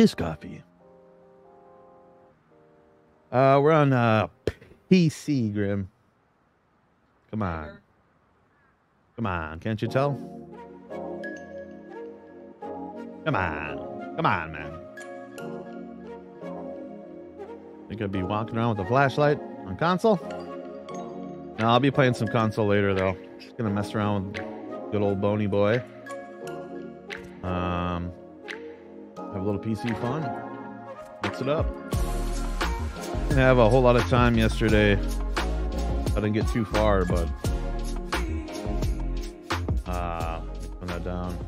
Delicious coffee. Uh, we're on uh PC, Grim. Come on. Come on, can't you tell? Come on. Come on, man. Think I'd be walking around with a flashlight on console? No, I'll be playing some console later, though. Just gonna mess around with good old Bony Boy. Um, have a little PC fun. Mix it up. Didn't have a whole lot of time yesterday. I didn't get too far, but uh, put that down.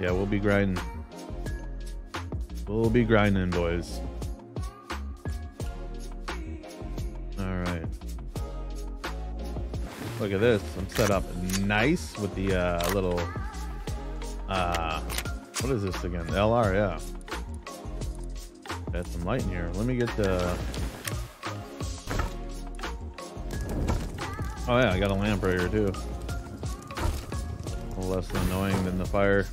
Yeah, we'll be grinding. We'll be grinding, boys. All right. Look at this. I'm set up nice with the uh, little. Uh, what is this again? LR, yeah. Got some light in here. Let me get the. Oh yeah, I got a lamp right here too. A less annoying than the fire.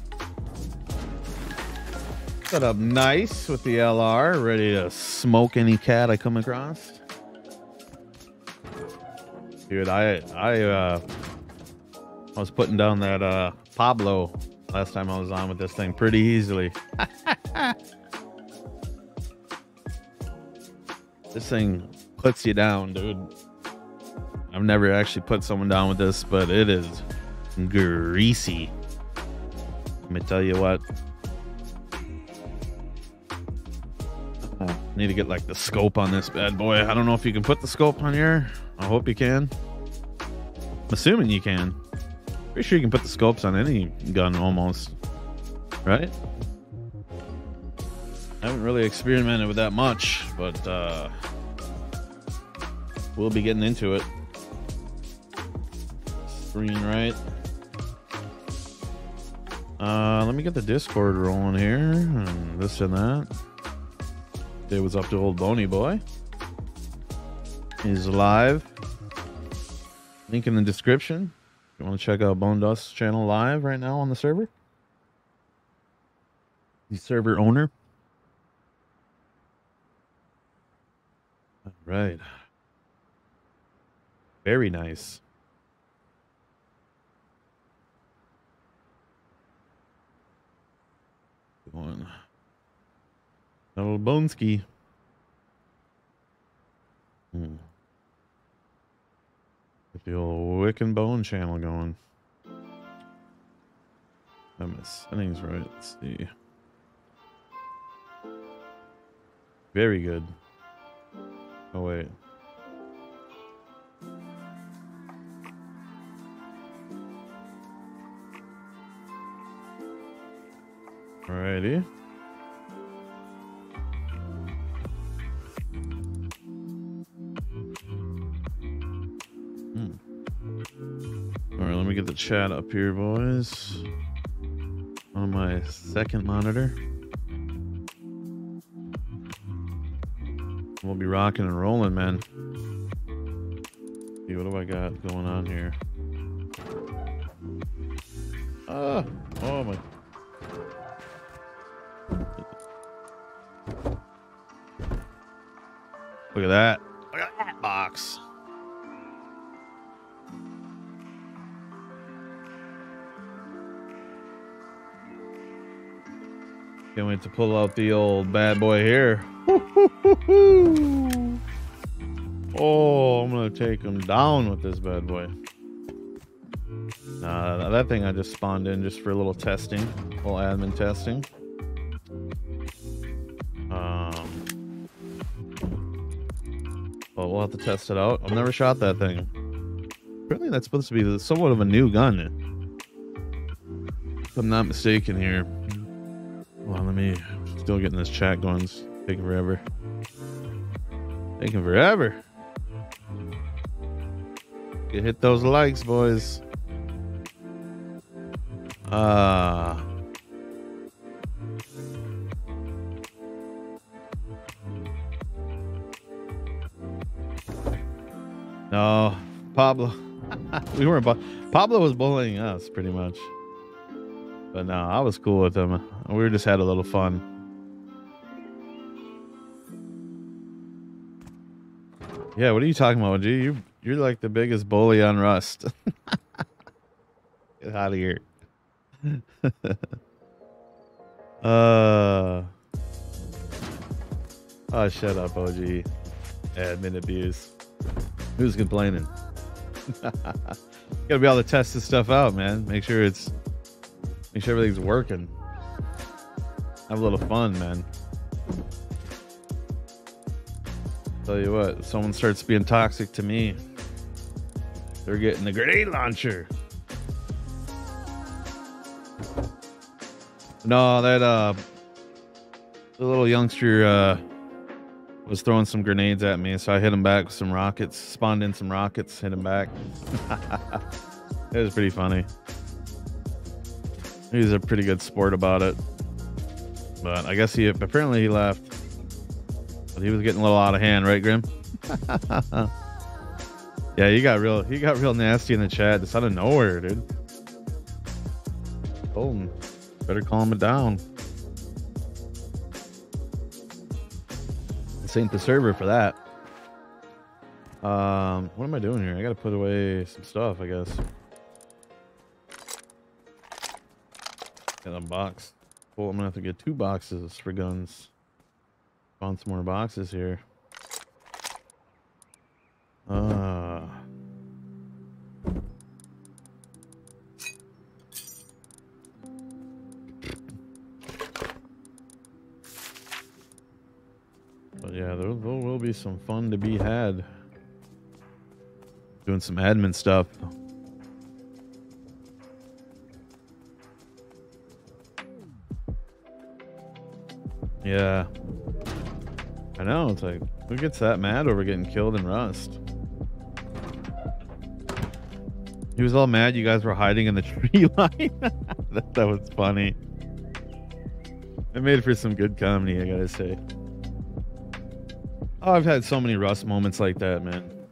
Set up nice with the LR, ready to smoke any cat I come across. Dude, I I uh I was putting down that uh Pablo last time I was on with this thing pretty easily. this thing puts you down, dude. I've never actually put someone down with this, but it is greasy. Let me tell you what. I need to get like the scope on this bad boy. I don't know if you can put the scope on here. I hope you can. I'm assuming you can. Pretty sure you can put the scopes on any gun almost. Right? I haven't really experimented with that much, but uh we'll be getting into it. Screen right. Uh, let me get the Discord rolling here, and this and that. It was up to old Bony Boy. He's live. Link in the description. You want to check out Bone Dust's channel live right now on the server. The server owner. All right. Very nice. One. Little Boneski. Hmm. The old Wick and Bone channel going. Got my settings right. Let's see. Very good. Oh, wait. Alrighty. Chat up here, boys. On my second monitor. We'll be rocking and rolling, man. See, what do I got going on here? Ah! Oh my Look at that. Can't wait to pull out the old bad boy here. Oh, I'm gonna take him down with this bad boy. Nah, that thing I just spawned in just for a little testing, a little admin testing. Um, but we'll have to test it out. I've never shot that thing. Apparently, that's supposed to be somewhat of a new gun. If I'm not mistaken here. Still getting this chat going. It's taking forever. Taking forever. You hit those likes, boys. Ah. Uh, no, Pablo. we weren't. Pablo was bullying us pretty much. But no, I was cool with him. We just had a little fun. Yeah, what are you talking about, G? You you're like the biggest bully on Rust. Get out of here. uh. Oh, shut up, OG. Admin abuse. Who's complaining? Gotta be able to test this stuff out, man. Make sure it's, make sure everything's working. Have a little fun, man. Tell you what, someone starts being toxic to me, they're getting the grenade launcher. No, that uh the little youngster uh was throwing some grenades at me, so I hit him back with some rockets, spawned in some rockets, hit him back. it was pretty funny. He's a pretty good sport about it. But I guess he apparently he left. But he was getting a little out of hand, right, Grim? Yeah, you got real he got real nasty in the chat just out of nowhere, dude. Him. Better calm it down. This ain't the server for that. Um, what am I doing here? I gotta put away some stuff, I guess. Got a box. Well, I'm gonna have to get two boxes for guns. Found some more boxes here. Uh, but yeah, there, there will be some fun to be had. Doing some admin stuff. Yeah. I know, it's like, who gets that mad over getting killed in Rust? He was all mad you guys were hiding in the tree line. that, that was funny. It made for some good comedy, I gotta say. Oh, I've had so many Rust moments like that, man.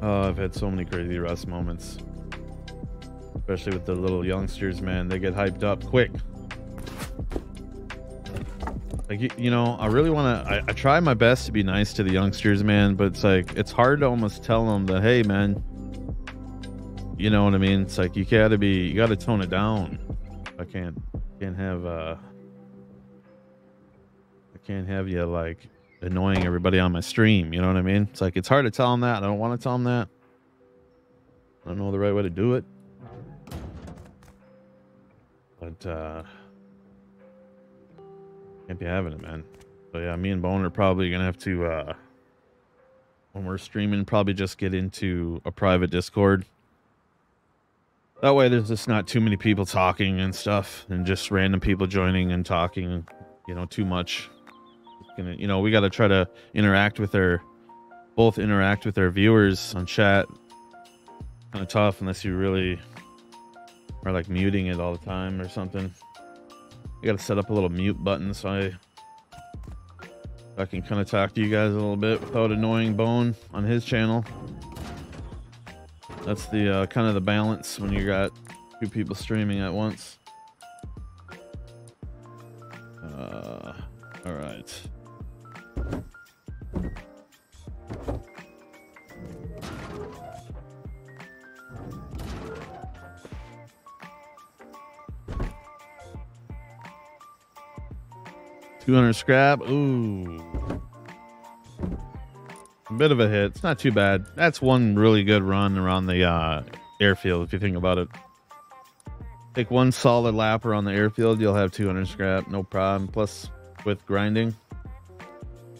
Oh, I've had so many crazy Rust moments. Especially with the little youngsters, man. They get hyped up quick. Like, you, you know, I really want to... I, I try my best to be nice to the youngsters, man. But it's like, it's hard to almost tell them that, hey, man, you know what I mean? It's like you gotta be, you gotta tone it down. I can't, can't have, uh, I can't have you like annoying everybody on my stream. You know what I mean? It's like it's hard to tell them that. I don't want to tell them that. I don't know the right way to do it. But uh, can't be having it, man. So yeah, me and Bone are probably gonna have to, uh, when we're streaming, probably just get into a private Discord that way, there's just not too many people talking and stuff, and just random people joining and talking. You know, too much. Gonna, you know, we got to try to interact with our, both interact with our viewers on chat. Kind of tough unless you really are like muting it all the time or something. You got to set up a little mute button so I, I can kind of talk to you guys a little bit without annoying Bone on his channel. That's the uh, kind of the balance when you got two people streaming at once. Uh, all right. Two hundred scrap. Ooh. A bit of a hit. It's not too bad. That's one really good run around the uh, airfield, if you think about it. Take one solid lap around the airfield, you'll have 200 scrap, no problem. Plus, with grinding,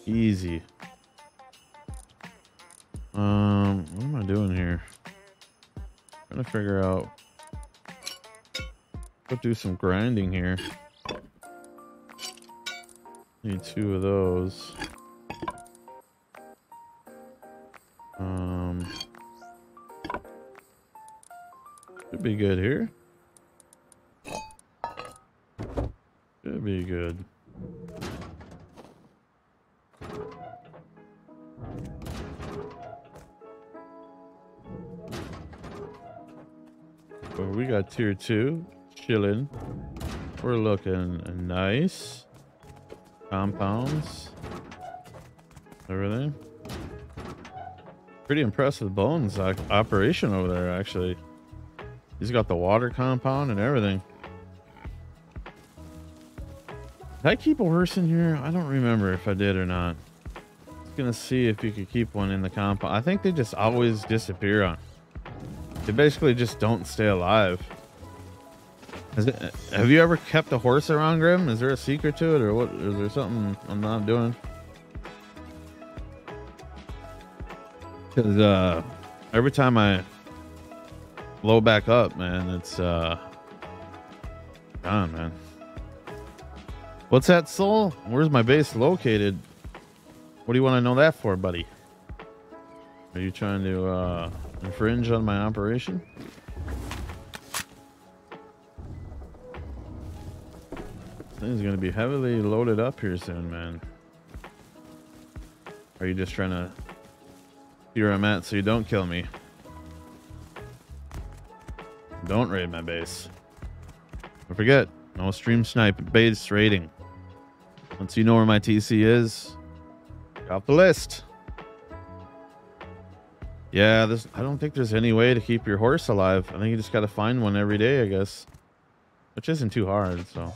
easy. Um, what am I doing here? I'm trying to figure out. Go do some grinding here. Need two of those. Um, should be good here. Should be good. We got tier two chilling. We're looking nice. Compounds. Everything pretty impressed with Bones' uh, operation over there, actually. He's got the water compound and everything. Did I keep a horse in here? I don't remember if I did or not. Was gonna see if you could keep one in the compound. I think they just always disappear on. They basically just don't stay alive. It, have you ever kept a horse around Grim? Is there a secret to it or what? Is there something I'm not doing? Because uh, every time I blow back up, man, it's uh, gone, man. What's that soul? Where's my base located? What do you want to know that for, buddy? Are you trying to uh, infringe on my operation? Thing's gonna be heavily loaded up here soon, man. Are you just trying to See where I'm at so you don't kill me. Don't raid my base. Don't forget, no stream snipe base raiding. Once you know where my TC is, off the list. Yeah, this I don't think there's any way to keep your horse alive. I think you just got to find one every day, I guess. Which isn't too hard, so.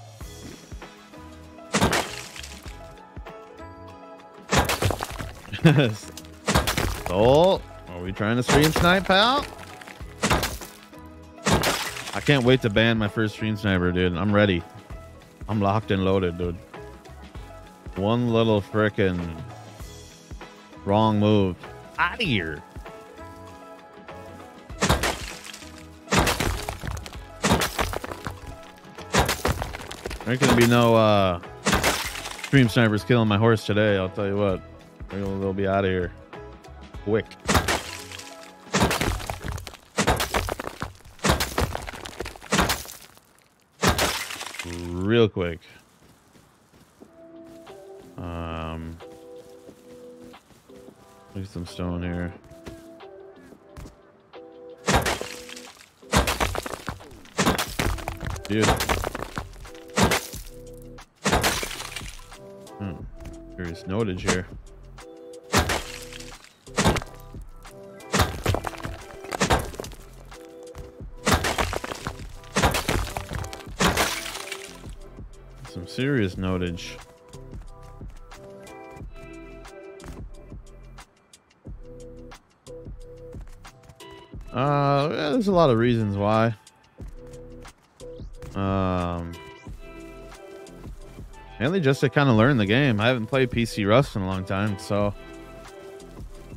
Oh, are we trying to stream snipe, pal? I can't wait to ban my first stream sniper, dude. I'm ready. I'm locked and loaded, dude. One little frickin' wrong move. Out of here. There's gonna be no uh, stream snipers killing my horse today. I'll tell you what. They'll, they'll be out of here quick. real quick. Um, leave some stone here. Dude. Hmm. Serious notage here. Serious notage. Uh, yeah, there's a lot of reasons why. Um, mainly just to kind of learn the game. I haven't played PC Rust in a long time, so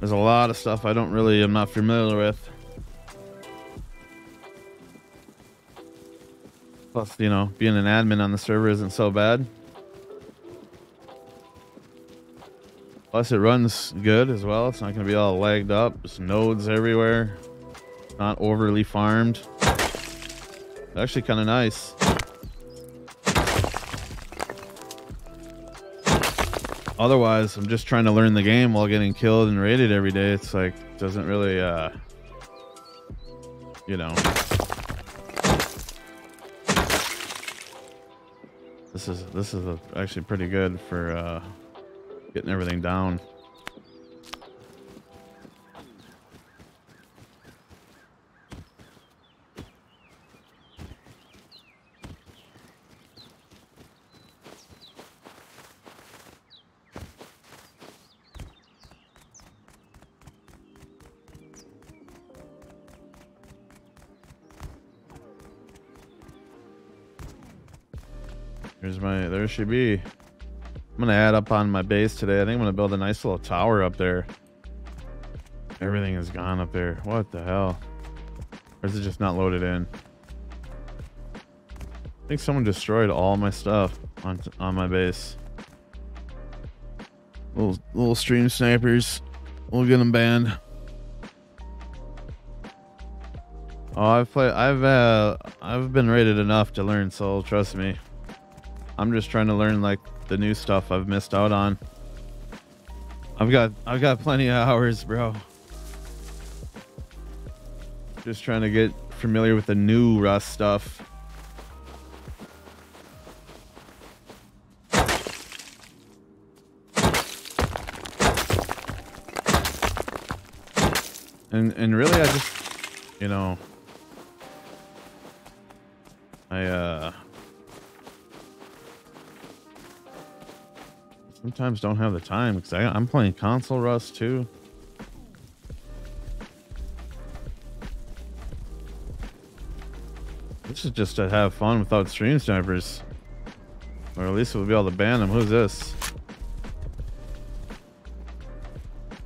there's a lot of stuff I don't really, I'm not familiar with. Plus, you know, being an admin on the server isn't so bad. Plus, it runs good as well. It's not going to be all lagged up. There's nodes everywhere. Not overly farmed. Actually, kind of nice. Otherwise, I'm just trying to learn the game while getting killed and raided every day. It's like, doesn't really, uh, you know. This is, this is a, actually pretty good for, uh, getting everything down. Here's my, there she be. I'm gonna add up on my base today. I think I'm gonna build a nice little tower up there. Everything is gone up there. What the hell? Or is it just not loaded in? I think someone destroyed all my stuff on on my base. Little little stream snipers. We'll get them banned. Oh, I've played. I've uh, I've been rated enough to learn Soul. Trust me. I'm just trying to learn like the new stuff I've missed out on. I've got I've got plenty of hours, bro. Just trying to get familiar with the new Rust stuff. And and really I just you know I uh sometimes don't have the time because I'm playing console Rust too. This is just to have fun without stream snipers. Or at least we'll be able to ban them. Who's this?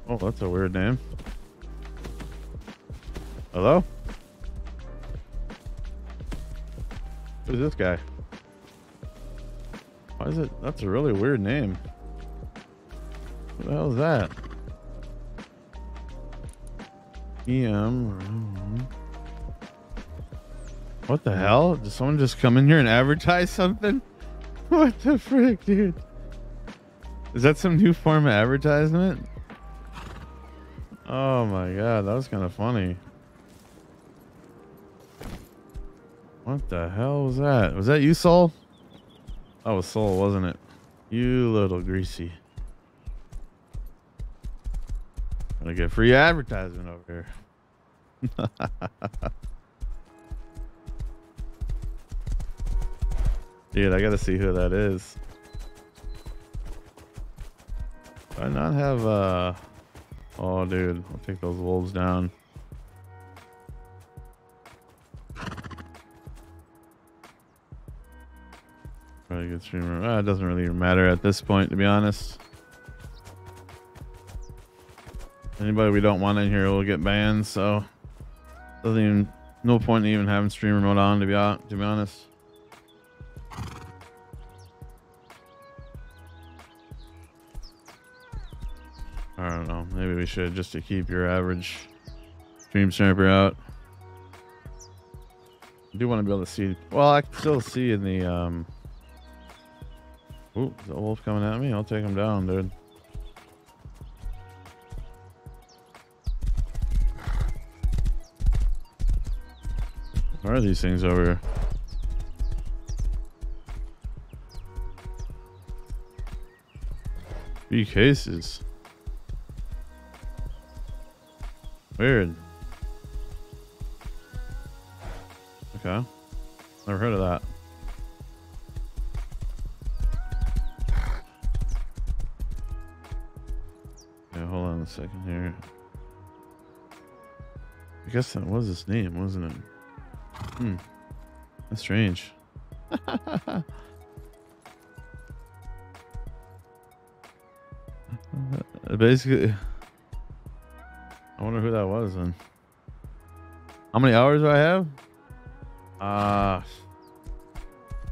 Oh, that's a weird name. Hello? Who's this guy? Why is it? That's a really weird name. What the hell is that? EM. What the hell? Did someone just come in here and advertise something? What the frick, dude? Is that some new form of advertisement? Oh my god, that was kind of funny. What the hell was that? Was that you, Soul? That was Soul, wasn't it? You little greasy. Get free advertisement over here. Dude, I gotta see who that is. Do I not have uh oh dude, I'll take those wolves down. Probably good streamer. Uh, it doesn't really matter at this point, to be honest. Anybody we don't want in here will get banned, so doesn't even no point in even having streamer mode on to be out to be honest. I don't know. Maybe we should just to keep your average stream sniper out. I do want to be able to see. Well, I can still see in the um Ooh, the wolf coming at me? I'll take him down, dude. Where are these things over here? Three cases. Weird. Okay. Never heard of that. Yeah, hold on a second here. I guess that was his name, wasn't it? Hmm. That's strange. Basically, I wonder who that was then. How many hours do I have? Uh,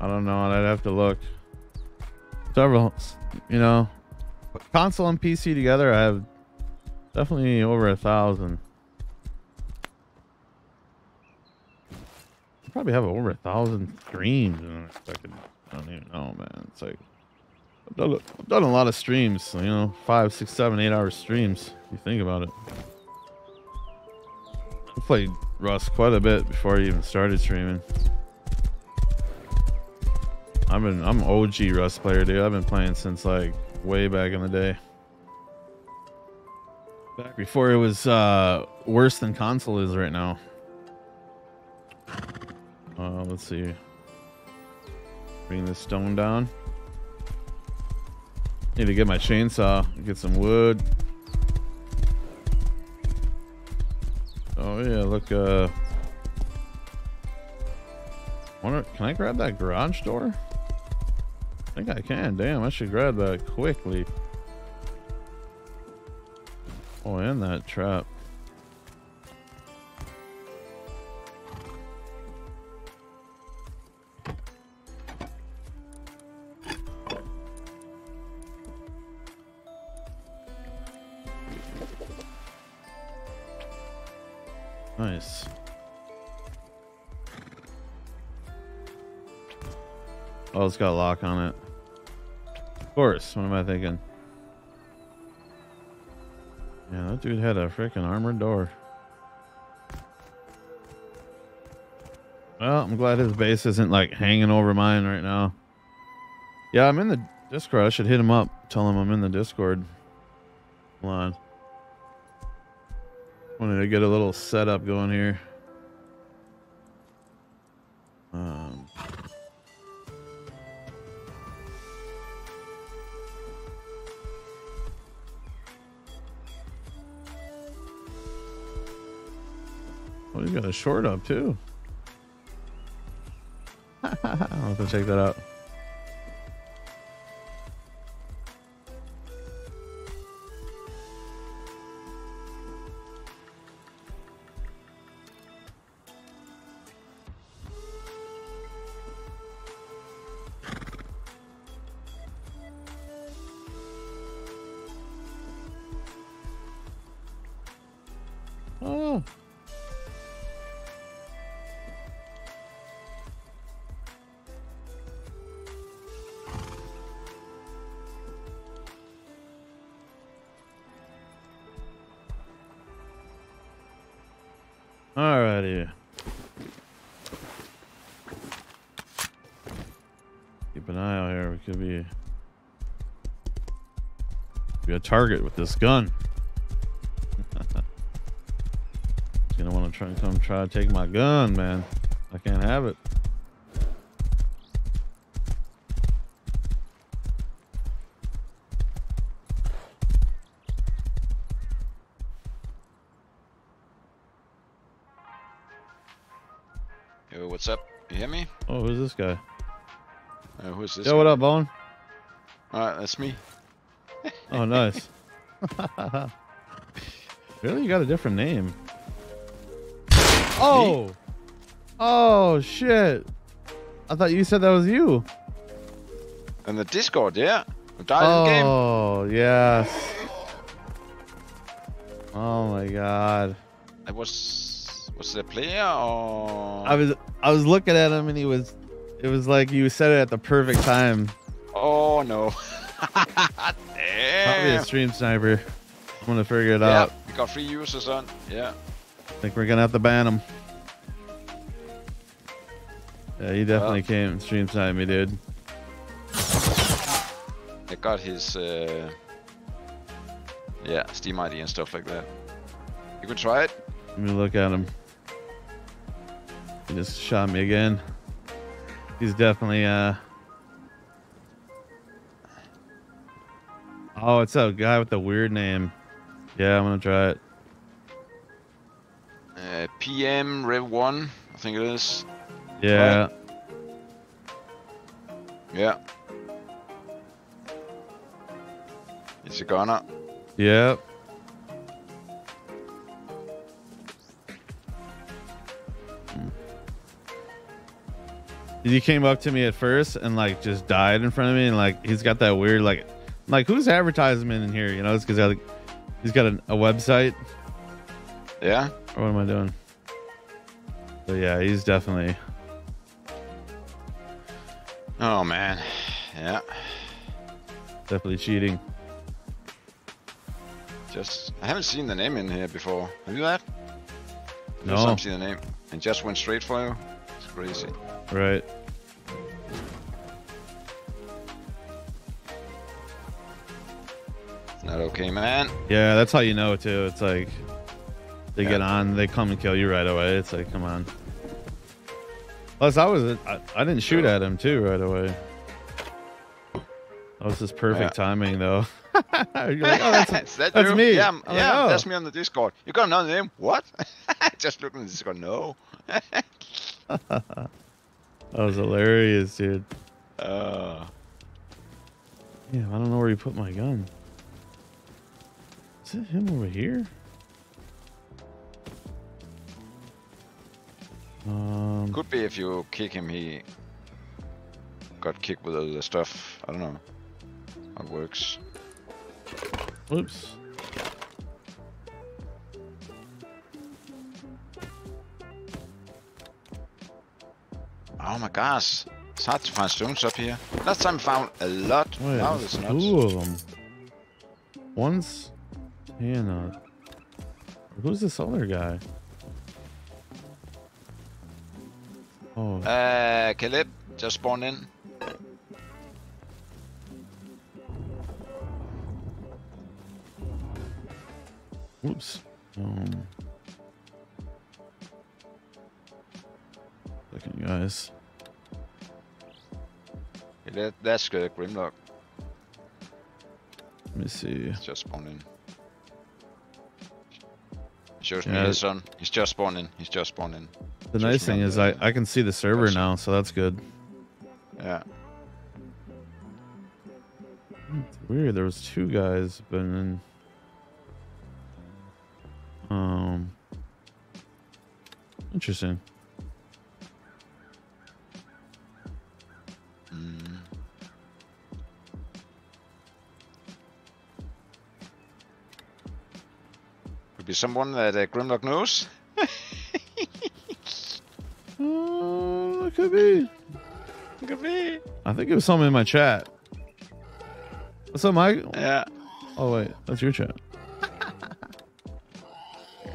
I don't know. I'd have to look. Several, you know, console and PC together, I have definitely over a thousand. Probably have over a thousand streams. I, I don't even know, man. It's like I've done, I've done a lot of streams. You know, five, six, seven, eight hour streams. You think about it. I played Rust quite a bit before I even started streaming. I've been I'm OG Rust player, dude. I've been playing since like way back in the day. Back before it was uh, worse than console is right now. Uh, let's see. Bring this stone down. Need to get my chainsaw, get some wood. Oh yeah, look, uh... Wonder, can I grab that garage door? I think I can. Damn, I should grab that quickly. Oh, and that trap. It's got a lock on it. Of course. What am I thinking? Yeah, that dude had a freaking armored door. Well, I'm glad his base isn't like hanging over mine right now. Yeah, I'm in the Discord. I should hit him up. Tell him I'm in the Discord. Hold on. Wanted to get a little setup going here. Um, oh, you got a short up too. I'll have to check that out. Target with this gun. He's gonna want to try and come try to take my gun, man. I can't have it. Yo, what's up? You hear me? Oh, who's this guy? Uh, who's this? Yo, what up, Bone? Alright, that's me. Oh, nice. really? You got a different name? Oh! Oh, shit. I thought you said that was you. And the Discord, yeah. I died oh, game. Oh, yes. Oh my god. I was was it a player or I was I was looking at him and he was it was like you said it at the perfect time. Oh no. A stream sniper. I'm gonna figure it Yeah, out. we got three users on. Yeah. I think we're gonna have to ban him. Yeah, you definitely Well. came stream snipe me, dude. I got his uh yeah, Steam ID and stuff like that. You could try it. Let me look at him. He just shot me again. He's definitely uh Oh, it's a guy with a weird name. Yeah, I'm gonna try it. Uh, PM Rev 1, I think it is. Yeah. Yeah. Is it gonna? Yep. He came up to me at first and like just died in front of me and like he's got that weird like like who's advertisement in here? You know, it's because like, he's got a, a website Yeah? or what am I doing? But yeah, he's definitely Oh man. Yeah. definitely cheating. Just I haven't seen the name in here before. Have you that? No. Time seen the name. And just went straight for you. It's crazy. Right. Okay, man. Yeah, that's how you know too. It's like they get on, they come and kill you right away. It's like, come on. Plus, I was I, I didn't shoot at him too right away. That was just perfect timing though. You're like, oh, that's, that that's me. Yeah, I'm- yeah, oh. that's me on the Discord. You got another name? What? just looking at the Discord. No. that was hilarious, dude. Uh, Yeah, I don't know where you put my gun. Is it him over here? Um, could be if you kick him, he got kicked with all the stuff. I don't know how it works. Oops. Oh my gosh. It's hard to find stones up here. Last time I found a lot. Wait, now there's two of them. One's Hannah. Who's this other guy? Oh, Uh, Caleb just spawned in. whoops. Um, second, guys. Yeah, that, that's good. Grimlock Let me see. just spawned in. Shows Yeah. me his son. He's just spawning. He's just spawning. The Just nice thing is I, the- I can see the server now, so that's good. Yeah. It's weird. There was two guys, but then um, interesting. Mm. Be someone that uh, Grimlock knows. Oh, it could be. Could be. I think it was someone in my chat. What's up, Mike? Yeah. Oh wait, that's your chat.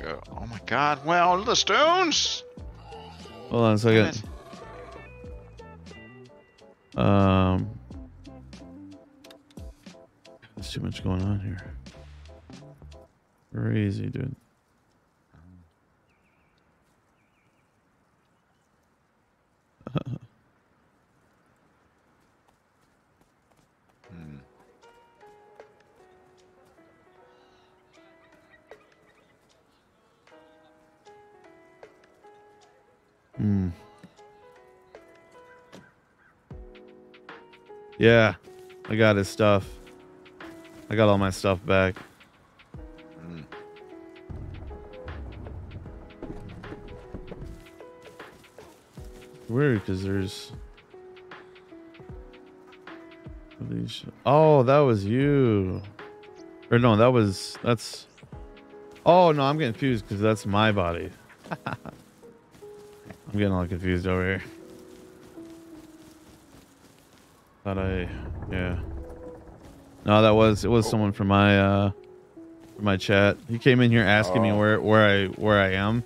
You. Oh my god, Well, the stones? Hold on a second. Um, there's too much going on here. Crazy, dude. Hmm. Hmm. Yeah, I got his stuff. I got all my stuff back. Weird, because there's. What are these- Oh, that was you. Or no, that was that's. Oh no, I'm getting confused because that's my body. I'm getting all confused over here. Thought I Yeah. No, that was it was Oh. someone from my uh from my chat. He came in here asking me Oh. where where I where I am.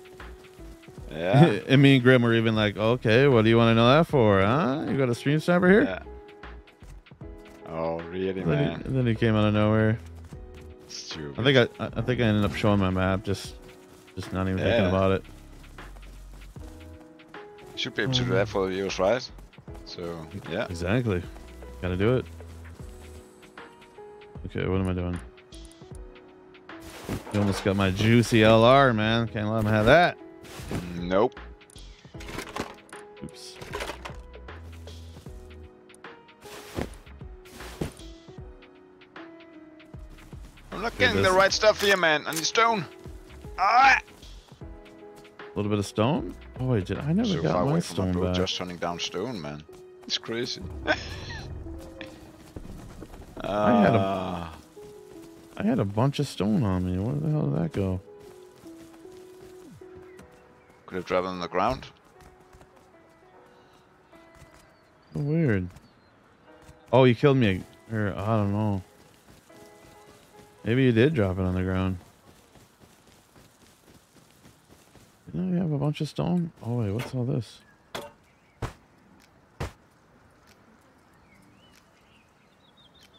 Yeah. and me and Grim were even like, okay, what do you want to know that for? Huh? You got a stream sniper here? yeah. Oh, really, And then, he, man? and then he came out of nowhere. Stupid. I think I, I I think I ended up showing my map, just just not even thinking about it. Should be able to do that for the viewers, right? So, yeah. Exactly. Gotta do it. Okay, what am I doing? You almost got my juicy LR, man. Can't let him have that. Nope. Oops. I'm not getting the right stuff here, man. I need stone. Ah! A little bit of stone. Oh wait, did I never So got my stone back? just turning down stone, man. It's crazy. I had a- Ah, I had a bunch of stone on me. Where the hell did that go? Could have dropped on the ground. Weird. Oh, you killed me. Or I don't know. Maybe you did drop it on the ground. Didn't you have a bunch of stone? Oh wait, what's all this? Oh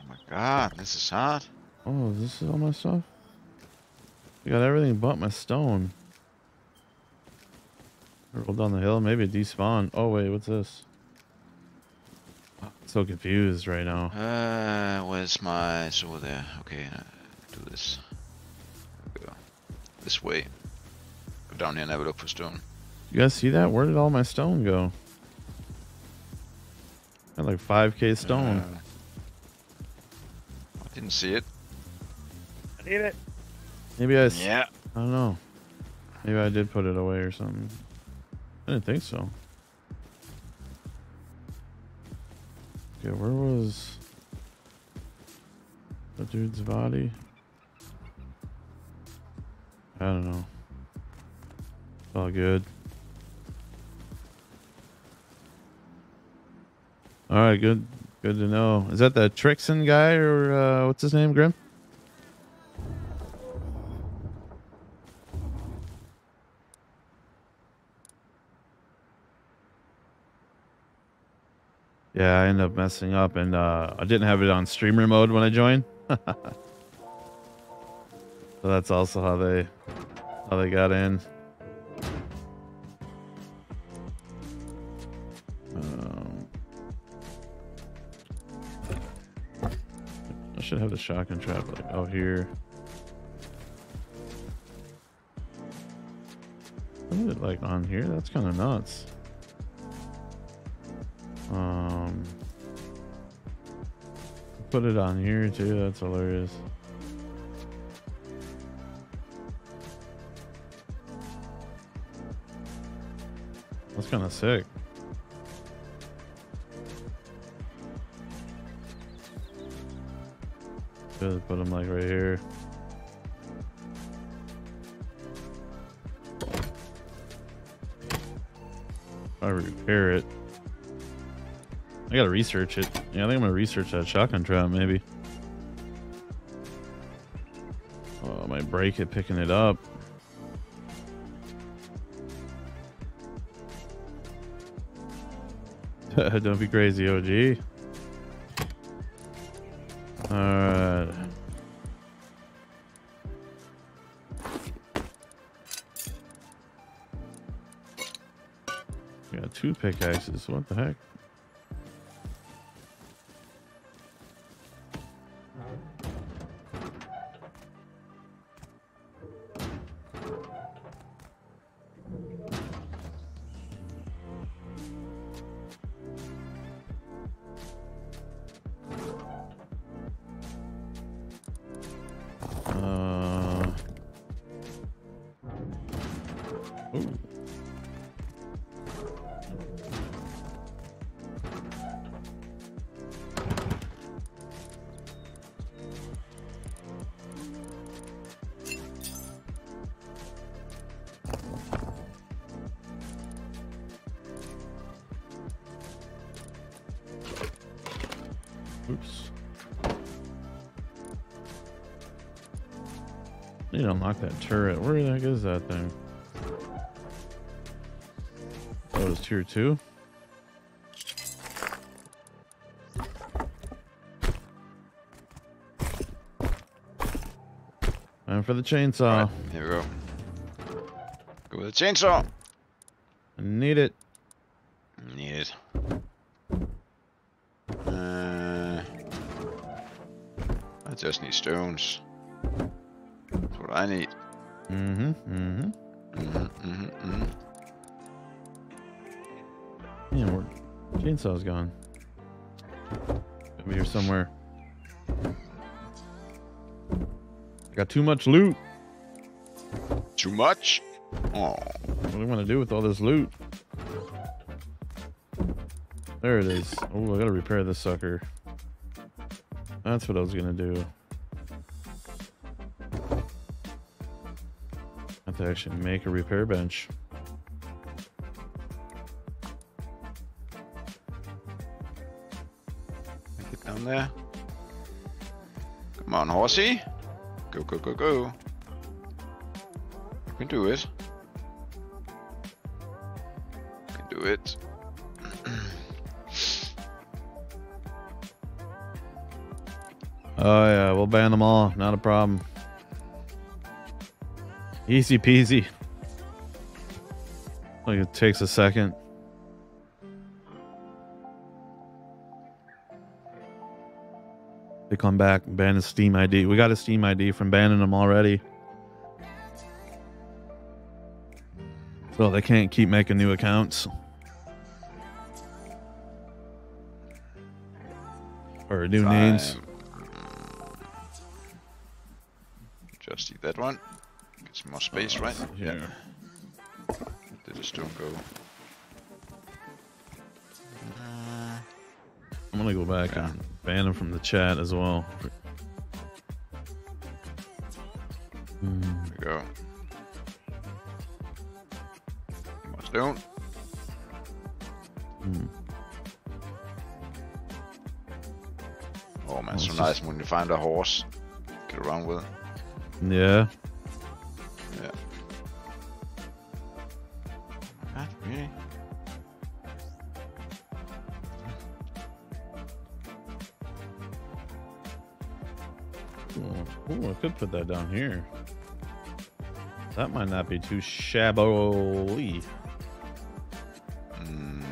my god, this is hard. Oh, this is all my stuff? You got everything but my stone. Roll down the hill, maybe despawn. Oh wait, what's this? So confused right now. Uh, where's my... It's over there. Okay, uh, do this. Go this way. Go down here and have a look for stone. You guys see that? Where did all my stone go? I had like 5k stone. Uh, I didn't see it. I need it. Maybe I. Yeah. I don't know. Maybe I did put it away or something. I didn't think so. Okay, where was the dude's body? I don't know. It's all good. All right, good, good to know. Is that the Trixon guy or uh, what's his name, Grim? Yeah, I ended up messing up and uh, I didn't have it on streamer mode when I joined. so that's also how they how they got in. Um, I should have the shotgun trap like out here. Put it like on here? That's kind of nuts. Um, put it on here too. That's hilarious. That's kind of sick. Good, put them like right here. I repair it. I gotta research it. Yeah, I think I'm gonna research that shotgun trap maybe. Oh, I might break it picking it up. Don't be crazy, OG. Alright. Got two pickaxes. What the heck? That turret. Where the heck is that thing? Oh, it's tier two. Time for the chainsaw. Right, here we go. Go with the chainsaw. I need it. Need it. Uh, I just need stones. I need. Mm-hmm. Mm-hmm. Mm-hmm, mm-hmm, mm-hmm. Yeah, we're, chainsaw's gone. Over here somewhere. Got too much loot. Too much? Oh, What do I want to do with all this loot? There it is. Oh, I gotta repair this sucker. That's what I was gonna do. To actually make a repair bench. get down there. Come on, horsey. Go, go, go, go. You can do it. You can do it. Oh yeah, we'll ban them all. Not a problem. Easy peasy. Like it takes a second. They come back and ban his Steam ID. We got a Steam ID from banning them already. So they can't keep making new accounts. Or new names. Just eat that one. More space, right? Yeah. Did the stone go? Uh, I'm gonna go back Yeah. and ban him from the chat as well. There we go. More stone. Hmm. Oh man, Oh, so nice when you find a horse. Get around with. Yeah. Yeah. Here. That might not be too shabby. Mm,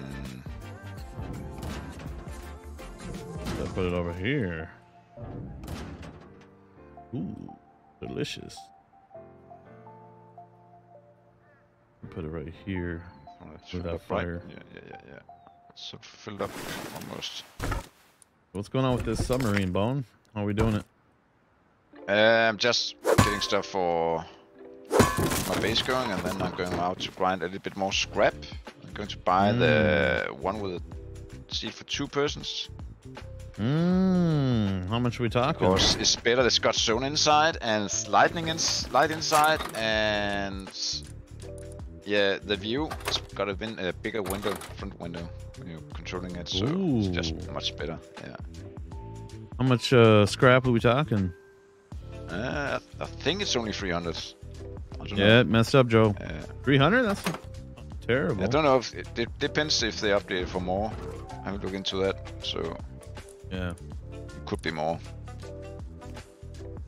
I put it over here. Ooh, delicious. Put it right here. that's With filled that right? fire. Yeah, yeah, yeah, yeah. So filled up almost. What's going on with this submarine, Bone? How are we doing it? I'm just getting stuff for my base going, and then I'm going out to grind a little bit more scrap. I'm going to buy the one with a seat for two persons. Mmm. How much are we talking? Because it's better. It's got zone inside and lightning in light inside, and yeah, the view. It's got a, win- a bigger window, front window when you're controlling it, so it's just much better. Yeah. How much uh, scrap are we talking? Uh, I think it's only 300. Yeah, know. it messed up, Joe. Uh, 300? That's terrible. I don't know if it, it depends if they update it for more. I haven't looked into that, so Yeah. it could be more.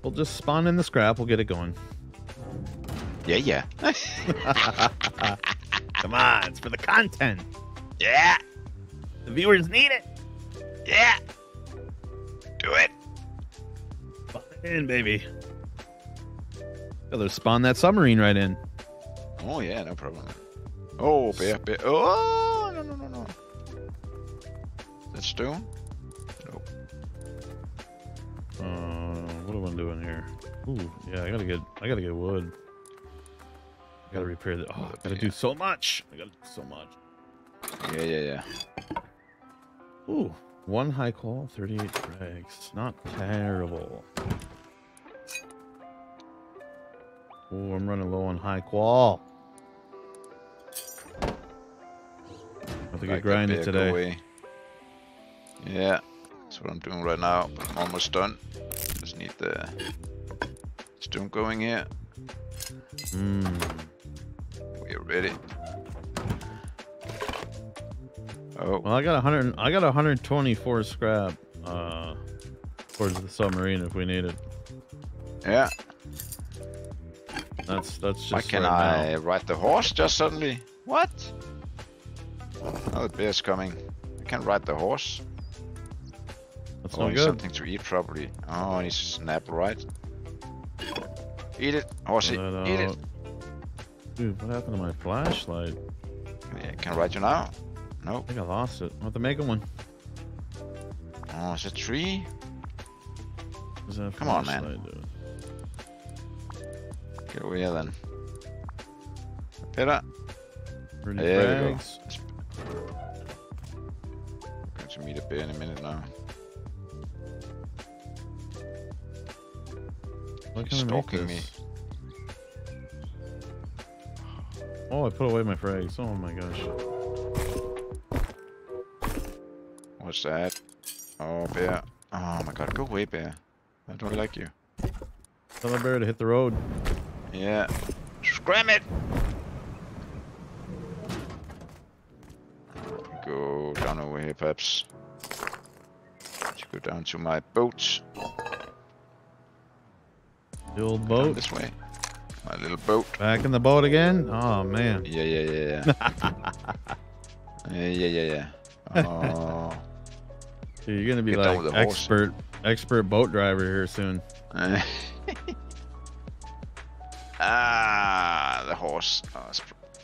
We'll just spawn in the scrap. We'll get it going. Yeah, yeah, Come on, it's for the content. yeah, The viewers need it. yeah. Do it. In, baby. Let's spawn that submarine right in. Oh yeah, no problem. Oh, bear, bear. Oh no no no no. That stone. Nope. Uh, what am I doing here? Ooh, yeah, I gotta get, I gotta get wood. I gotta repair the. Oh, I gotta do so much. I gotta do so much. Yeah yeah yeah. Ooh, one high qual, 38 frags. Not terrible. Oh, I'm running low on high qual. Have to get grinded today. away. Yeah. That's what I'm doing right now. I'm almost done. Just need the stone going here. Mm. We're ready. Oh, Well, I got hundred. I got hundred twenty-four scrap. Uh, towards the submarine if we need it. yeah. That's that's just. Why can right I ride the horse just suddenly? What? Oh, the bear's coming. I can ride the horse. That's Oh, no need good. something to eat probably. Oh, he needs an apple, right? Eat it, horsey. Eat it. Dude, what happened to my flashlight? Yeah, can I ride you now? I Nope. think I lost it. I have to make one. Uh, oh, it's a tree. Come on, man. Get over here then. Better. Pretty There we go. frags. Going to meet a bear in a minute now. Why He's I stalking me. Oh, I put away my frags. Oh my gosh. What's that? Oh, bear. Oh my god, go away, bear. I don't like you. Tell the bear to hit the road. Yeah. Scram it! Go down over here, perhaps. Let's go down to my boat. The old Down boat. This way. My little boat. Back in the boat again? Oh man. Yeah, yeah, yeah, yeah. yeah, yeah, yeah, yeah. Oh. Dude, you're gonna be Get like with the horse. expert expert boat driver here soon. ah, the horse. Oh, it's,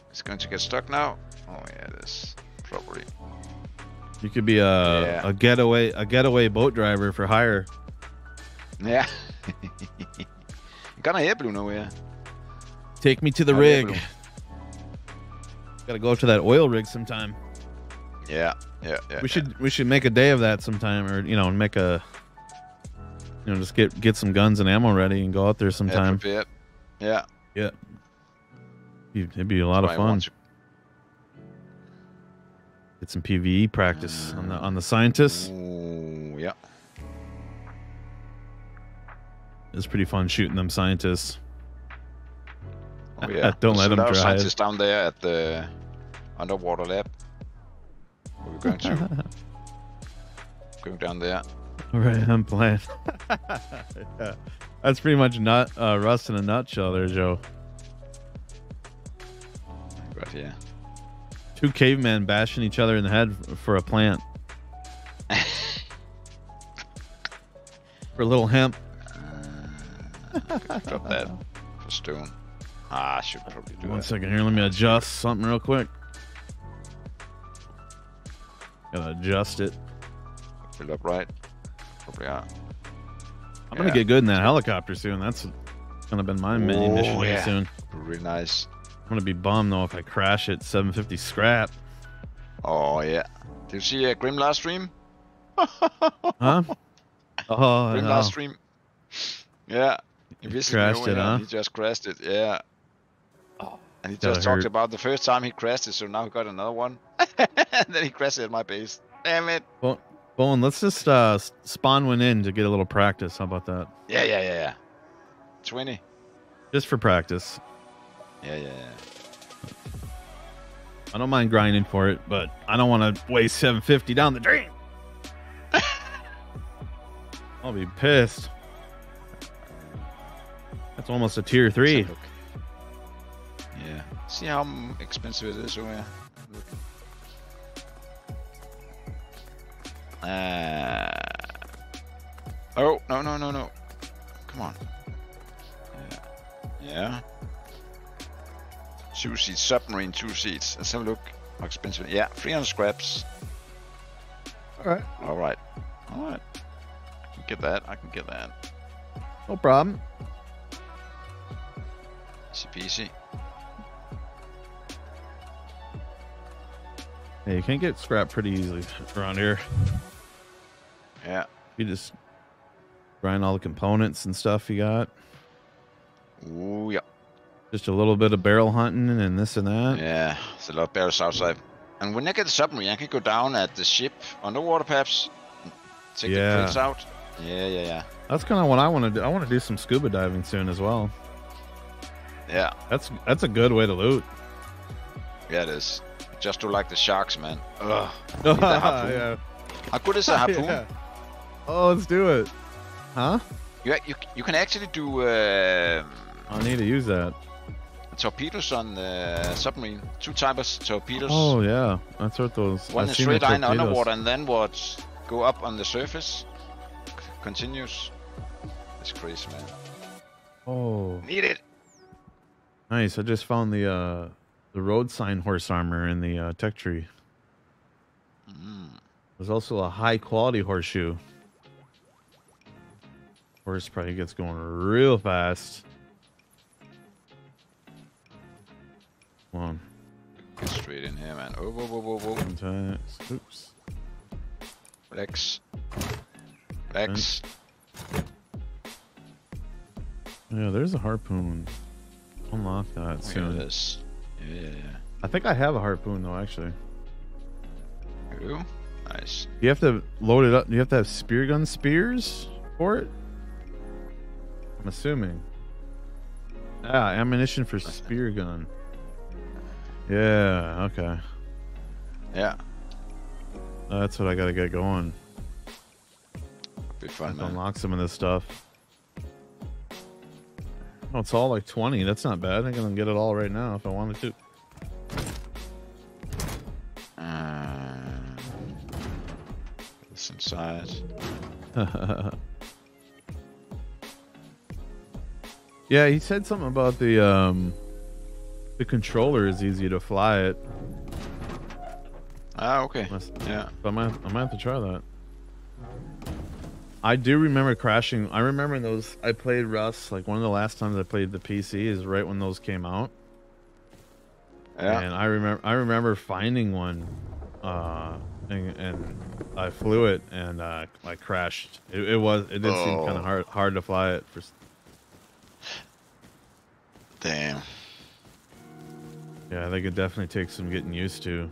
it's going to get stuck now. Oh yeah, it is. Probably. You could be a Yeah. a getaway a getaway boat driver for hire. Yeah. Kan er æble nu, ja. Take me to the rig. Gotta go to that oil rig sometime. Ja, ja, ja. We should we should make a day of that sometime, or you know, make a you know, just get get some guns and ammo ready and go out there sometime. prepared. Ja. Yeah, it'd be a lot of fun. Get some PVE practice on the on the scientists. Ooh, ja. It's pretty fun shooting them scientists. Oh, yeah. Don't let them there are try it. scientists down there at the underwater lab. We're going to. going down there. Right, I'm playing. yeah. That's pretty much not uh, Rust in a nutshell, there, Joe. Right here. Two cavemen bashing each other in the head for a plant. for a little hemp. Drop that for stone. Ah, I should probably do One that. second here, let me adjust something real quick. Gotta adjust it. Up right. Probably are. I'm gonna get good in that helicopter soon. That's gonna be my mini Oh, mission yeah. soon. Really nice. I'm gonna be bummed though if I crash it 750 scrap. Oh, yeah. Did you see uh, Grim last stream? Huh? Oh, Grim no. last stream. Yeah. He He crashed it, and huh? He just crashed it, yeah. And he just talked about the first time he crashed it, so now he got another one. and then he crashed it at my base. Damn it. Bowen, let's just uh, spawn one in to get a little practice. How about that? Yeah, yeah, yeah, yeah. 20. Just for practice. Yeah, yeah, yeah. I don't mind grinding for it, but I don't want to waste 750 down the drain. I'll be pissed. That's almost a tier three. See how expensive it is over here. Uh, oh, no, no, no, no. Come on. Yeah. Yeah. Two seats, submarine, two seats. Let's have a look. How expensive. Yeah, 300 scraps. All right. All right. All right. I can get that. I can get that. No problem. Easy peasy. Hey, you can't get scrap pretty easily around here. Yeah. You just grind all the components and stuff you got. Ooh, yeah. Just a little bit of barrel hunting and this and that. Yeah, there's a lot of barrels outside. And when I get the submarine, I can go down at the ship underwater, perhaps. take Yeah. the crates out. Yeah, yeah, yeah. That's kind of what I want to do. I want to do some scuba diving soon as well. Yeah, That's that's a good way to loot. yeah, it is. Just do like the sharks, man. Ugh. Need the harpoon. yeah. How good is a harpoon? Yeah. Oh, let's do it. Huh? You, you you can actually do uh, I need to use that. torpedoes on the submarine. Two types of torpedoes. Oh yeah, that's what those. One I've straight line torpedoes. underwater and then what go up on the surface. C- continues. It's crazy, man. Oh, Need it. nice! I just found the uh the road sign horse armor in the uh, tech tree. Mm. There's also a high quality horseshoe. Horse probably gets going real fast. Come on. Get straight in here, man. Oh, whoa, whoa, whoa, whoa. Oops. Flex. Flex. Yeah, there's a harpoon. Unlock that Look at soon. this. Yeah. I think I have a harpoon though, actually. You do? Nice. You have to load it up. You have to have spear gun spears for it. I'm assuming. Ah, ammunition for spear gun. Yeah. Okay. Yeah. That's what I gotta get going. Be fun, unlock some of this stuff. Oh, it's all like 20. That's not bad. I can get it all right now if I wanted to. Uh, inside. yeah, he said something about the um the controller is easy to fly it. Ah, okay. Must- Yeah. I might I might have to try that. I do remember crashing. I remember those. I played Rust like one of the last times I played the PC is right when those came out. Yeah. And I remember I remember finding one, uh, and, and I flew it and uh, I crashed. It, it was it did seem kind Oh. of hard hard to fly it for. Damn. Yeah, I think it definitely takes some getting used to.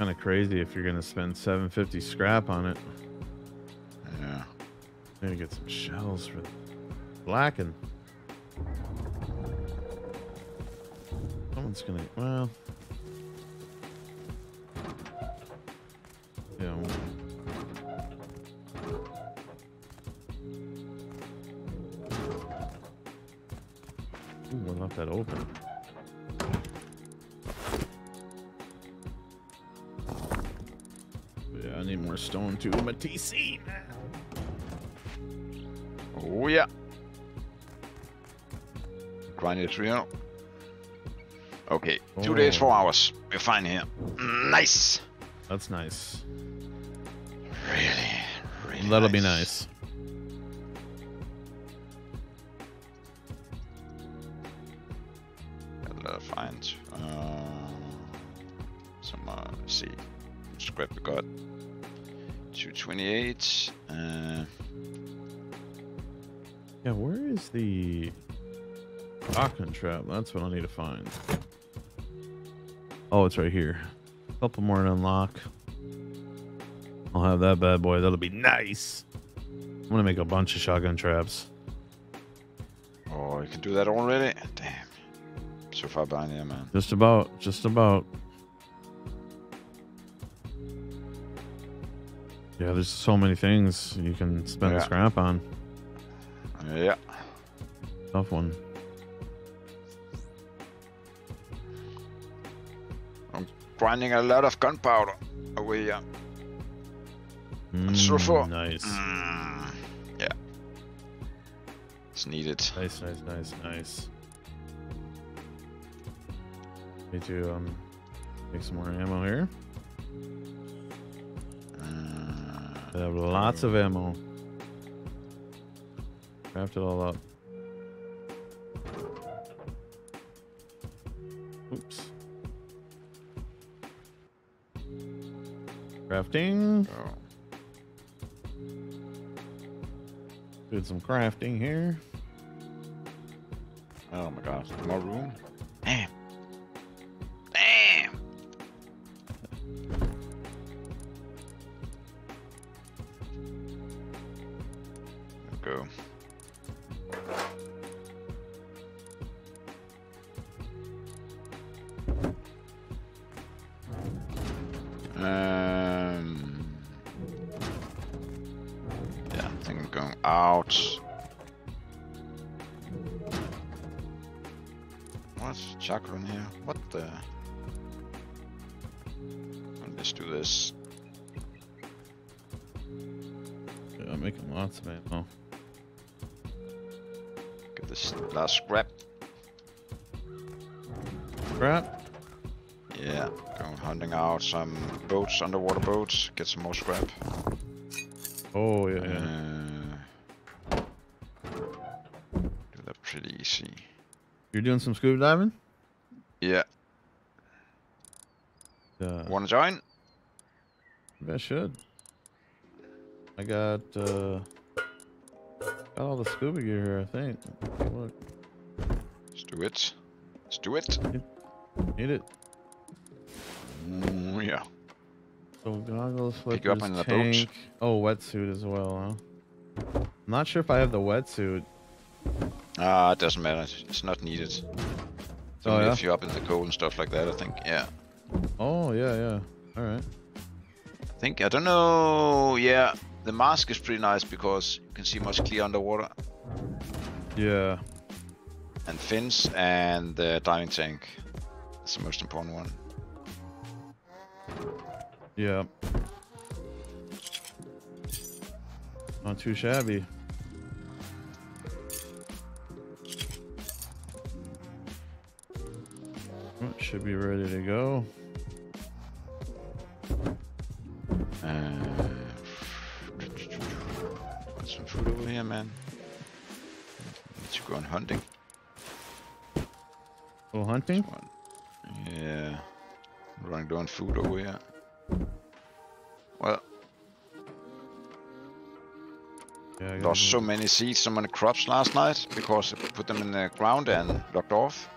Kind of crazy if you're gonna spend 750 scrap on it. Yeah. Maybe get some shells for the blacking. Someone's gonna well. Yeah. well, Ooh, I left that open. Need more stone too. My TC. Oh, yeah. Grind it trio. Okay. Two days, Oh. four hours. We're fine here. Nice. That's nice. Really, really That'll be nice. Got a lot of finds. Uh, some, uh, let's see. Scrap we got. 228. Uh, Yeah, where is the shotgun trap? That's what I need to find. Oh, it's right here. A couple more to unlock. I'll have that bad boy. That'll be nice. I'm gonna make a bunch of shotgun traps. oh, you can do that already? Damn. So far behind here, man. Just about. Just about. Yeah, there's so many things you can spend Yeah. scrap on. Yeah. Tough one. I'm grinding a lot of gunpowder away here. so Mm, far. Nice. Mm, yeah. It's needed. Nice, nice, nice, nice. Need to um make some more ammo here. I have lots of ammo. Craft it all up. Oops. Crafting. oh. Did some crafting here. oh my gosh, More room? Damn. Underwater boats, get some more scrap. Oh yeah, yeah. Uh, do that pretty easy. You're doing some scuba diving? Yeah, Yeah. wanna join? I should. I got uh got all the scuba gear here, I think. Look, Let's do it. Let's do it. need it. Mm. So goggles, Pick you up flippers, in the boat. tank. Oh, wetsuit as well, huh? I'm not sure if I have the wetsuit. Ah, it doesn't matter. It's not needed. It's Oh, only yeah? if you're up in the cold and stuff like that, I think. Yeah. Oh yeah, yeah. Alright. I think, I don't know. Yeah, the mask is pretty nice because you can see much clear underwater. Yeah. And fins and the diving tank. That's the most important one. Yeah. Not too shabby. Oh, Should be ready to go. Uh, got some food over here, man. Need to go on hunting. Go hunting? Yeah. Running down food over here. Well, Yeah, lost so many seeds, so many crops last night because I put them in the ground and locked off.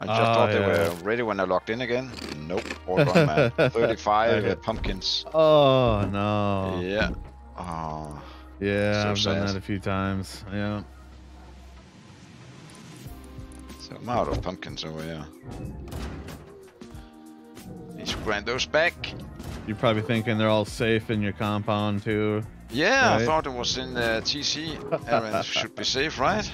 I just Ah, thought they yeah. were ready when I logged in again. Nope, all gone, man. 35 Okay. uh, pumpkins. Oh no. Yeah. Oh, Yeah, So I've done that a few times. Yeah. so I'm out of pumpkins over here. Need to grind those back. You're probably thinking they're all safe in your compound too. Yeah, I thought it was in the TC area. should be safe, right?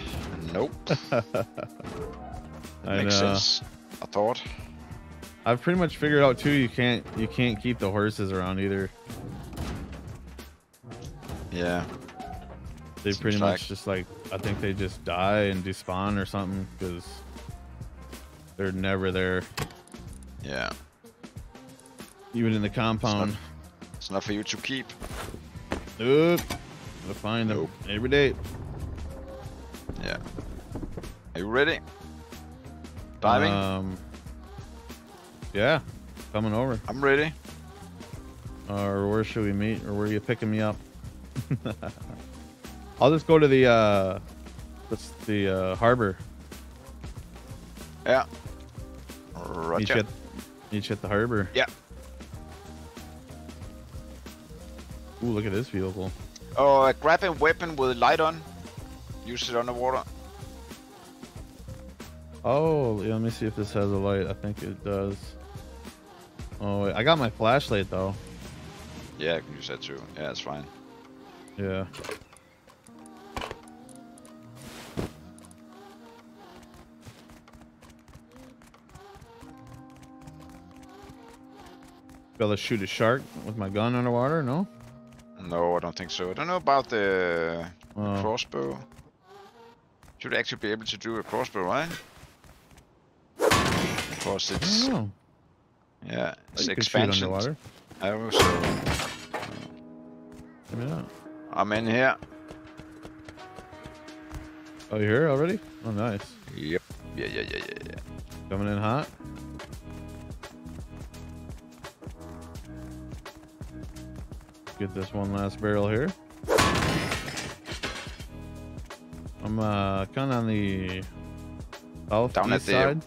Nope. I Makes know. sense. I thought. I've pretty much figured out too. You can't you can't keep the horses around either. Yeah. They Seems pretty like- much just like I think they just die and despawn or something because they're never there, Yeah. Even in the compound. It's not for you to keep. Nope. I find them Nope. every day. Yeah. Are you ready? Diving? Um. Yeah, coming over. I'm ready. Or where should we meet? Or where are you picking me up? I'll just go to the uh, what's the uh, harbor. Yeah. Meet you, at, meet you at the harbor. Yeah. Ooh, look at this vehicle. Oh, grab a weapon with a light on. Use it underwater. Oh, yeah, let me see if this has a light. I think it does. Oh, wait. I got my flashlight though. Yeah, I can use that too. Yeah, that's fine. Yeah. Be able to shoot a shark with my gun underwater? No. No, I don't think so. I don't know about the Oh, crossbow. Should actually be able to do a crossbow, right? Because I it's don't know. yeah, oh, it's expansion. so Check it out. I'm in here. Oh, you here already? Oh, nice. Yep. Yeah, yeah, yeah, yeah, yeah. Coming in hot. Get this one last barrel here. I'm uh kind of on the south Down at the- side.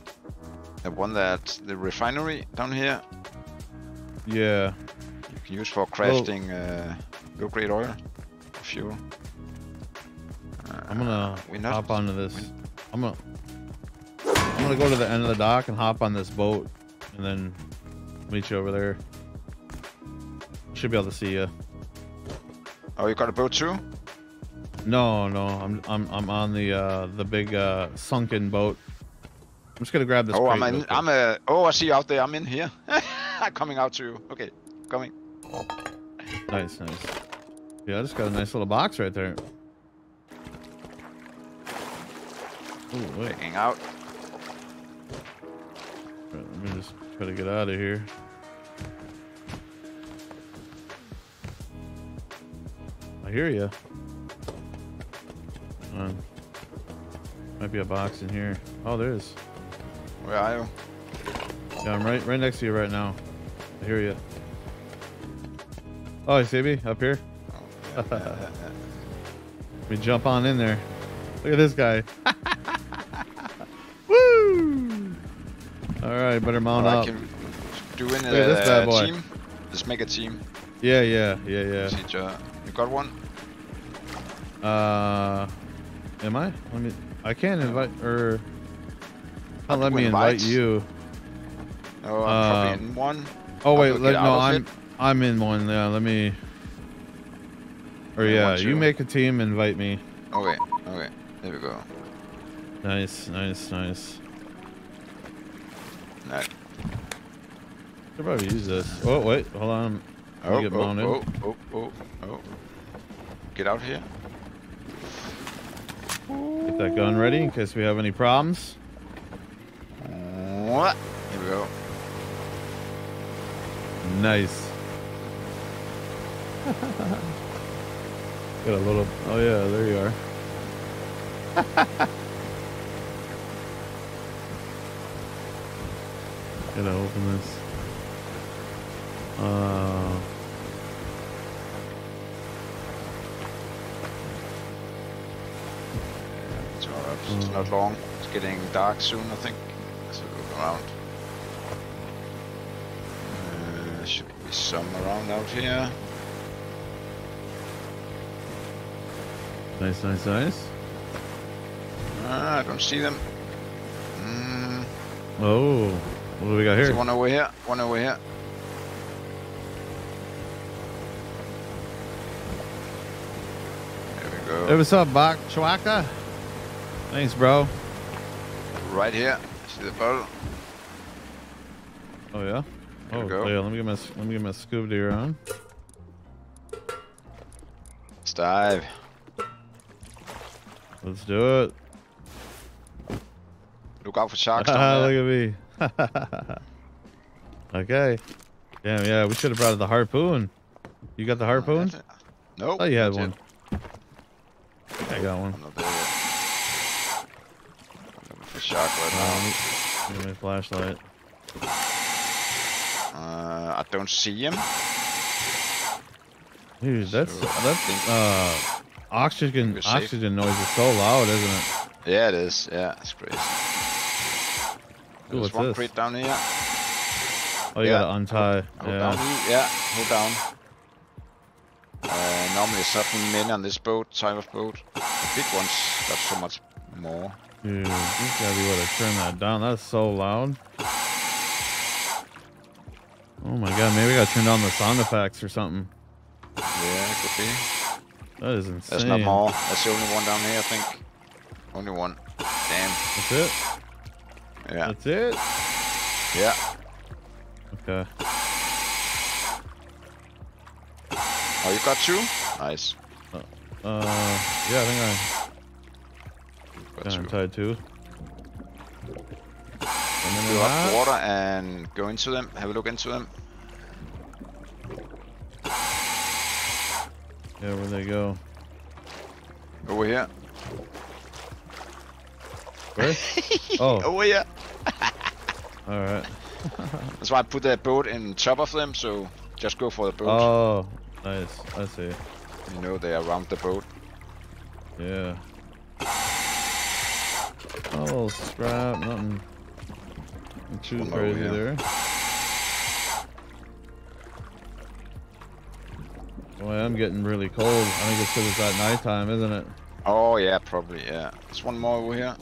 The one that the refinery down here Yeah. you can use for crafting uh, low grade oil fuel. I'm gonna we're not- hop onto this. I'm gonna I'm gonna go to the end of the dock and hop on this boat, and then meet you over there. Should be able to see you. Oh, you got a boat too? No, no, I'm I'm I'm on the uh the big uh sunken boat. I'm just gonna grab this. oh, I'm in. I'm a. Oh, I see you out there. I'm in here. Coming out to you. Okay, coming. Nice, nice. Yeah, I just got a nice little box right there. Ooh, wait. Checking out. Right, Let me just try to get out of here. I hear you. Um, might be a box in here. Oh, there is. Where are you? Yeah, I'm right, right next to you right now. I hear you. Oh, you see me up here? Oh, yeah, yeah, yeah, yeah. Let me jump on in there. Look at this guy. Woo! All right, better mount up. can do in Look this bad a boy. team. Let's make a team. Yeah, yeah, yeah, yeah. You got one? Uh, am I? Let me. I can't invite or. Don't let me invite invite? you. No, I'm probably Um, in one. Oh wait, let, no, I'm it? I'm in one. Yeah, let me. Or Yeah, yeah, one, you make a team, invite me. Okay, okay. There we go. Nice, nice, nice. Nah. Should probably use this. Oh wait, hold on. Oh, get oh, oh, oh, oh, oh. Get out here. Get that gun ready in case we have any problems. What? Here we go. Nice. Got a little. Oh yeah, there you are. Gotta open this. Uh. It's not, it's Mm. not long. It's getting dark soon, I think. Let's look around. Uh, should be some around out here. Nice, nice, nice. Ah, I don't see them. Mm, Oh, what do we got there's here? one over here. One over here. There we go. Hey, what's up, Bach Chewaka? Thanks, bro. Right here. See the boat? Oh yeah. There Oh go. yeah. Let me get my let me get my scuba gear on. Let's dive. Let's do it. Look out for sharks Look at me. okay. Damn, yeah, we should have brought the harpoon. You got the oh, harpoon? No. Oh, you had one. yet. I got one. I'm not there yet. I'm looking for shark right give me a flashlight. Uh, I don't see him. Dude, that's So, I that's think- uh oxygen safe. oxygen noise is so loud, isn't it? Yeah, it is. Yeah, it's crazy. Ooh, There's one this? crate down here. Oh, you Yeah. gotta untie. Hold down. Yeah. here. Yeah, hold down. Uh, normally not many on this boat, type of boat. The big ones got so much more. Dude, you gotta be able to turn that down. That's so loud. Oh my god, maybe I gotta turn down the sound effects or something. Yeah, could be. That is insane. There's not more. That's the only one down here, I think. Only one. Damn. That's it? Yeah. That's it? Yeah. Okay. Oh, you got two? Nice. Uh, yeah, I think Got I got two. untied too. And then Fill in up water and go into them. Have a look into them. Yeah, where they go? Over here. Where? Oh, Over here. all right. That's why I put the boat in top of them, so just go for the boat. Oh, nice. I see. You know they are around the boat. Yeah. Oh, little scrap, nothing too One crazy here. there. Boy, I'm getting really cold. I think it's because it's at nighttime, isn't it? Oh yeah, probably. Yeah. There's one more over here.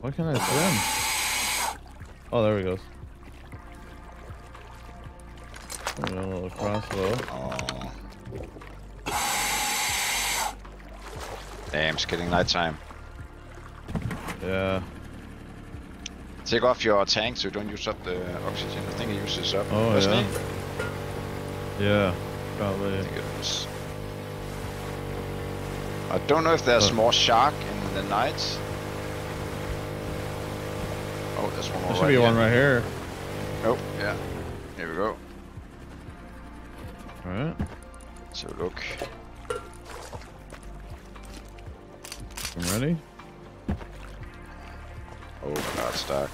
Why can't I swim? Oh, there he goes. A little crossbow. Oh. Damn, it's getting nighttime. Yeah. Take off your tank so you don't use up the oxygen. I think it uses up. Oh, doesn't yeah. it? Yeah. I Probably. think it is. I don't know if there's Oh. more shark in the night. Oh, there's one more There should right be here. one right here. Oh, yeah. Here we go. Alright. So look. I'm ready. Oh my god, it's dark.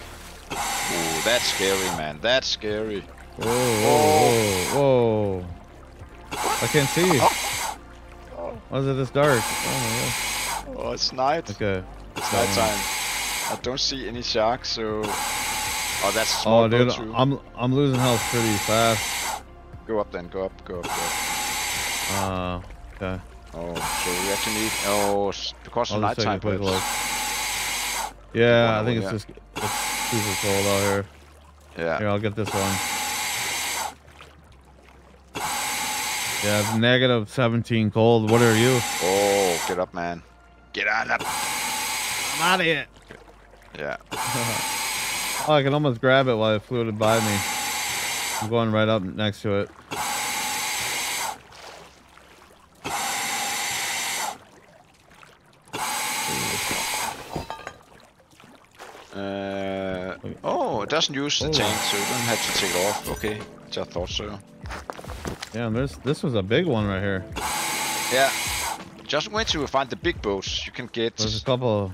Ooh, that's scary, man. That's scary. Whoa, whoa, whoa, whoa. I can't see. Why is it this dark? Oh Oh, it's night. Okay. It's night time. I don't see any sharks, so. Oh, that's small Oh, dude, too. I'm I'm losing health pretty fast. Go up then. Go up. Go up. Go up. Uh, okay. Oh, so we actually need. Oh, because of I'll just take quick look. Yeah, I think over it's just it's super cold out here. Yeah. Here, I'll get this one. Yeah, it's negative 17 cold. What are you? Oh, get up, man. Get on up. I'm out of here. Yeah. Oh, I can almost grab it while it floated by me. I'm going right up next to it. Uh, oh, it doesn't use the Oh. tank, so you don't have to take it off. Okay, just thought so. Yeah, there's this was a big one right here. Yeah. Just wait till you find the big boats. You can get There's a couple.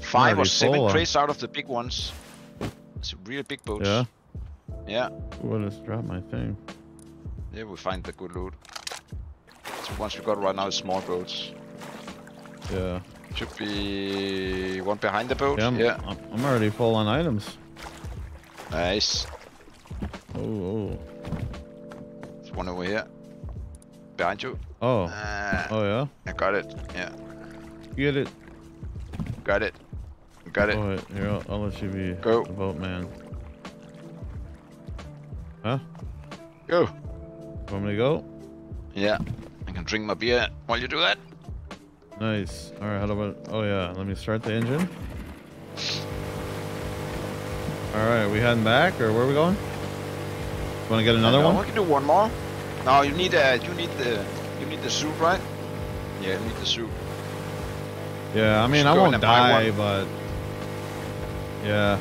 five or seven crates out of the big ones. It's a real big boats. Yeah. Yeah. Well, let's drop my thing? Yeah, we find the good loot. So ones we got right now is small boats. Yeah. Should be one behind the boat. Yeah, I'm, yeah. I'm, already full on items. Nice. Oh, oh. There's one over here. Behind you. Oh. Uh, Oh, yeah? I got it. Yeah. Get it. Got it. Got it. Oh, wait. Here, I'll, I'll let you be Go. the boatman. Huh? Go. Want me to go? Yeah. I can drink my beer while you do that. Nice. All right, how about... Oh, yeah. Let me start the engine. All right, we heading back, or where are we going? Want to get another Uh, one? We can do one more. No, you need uh, you need the you need the suit, right? Yeah, you need the suit. Yeah, I mean, I won't die, but... Yeah.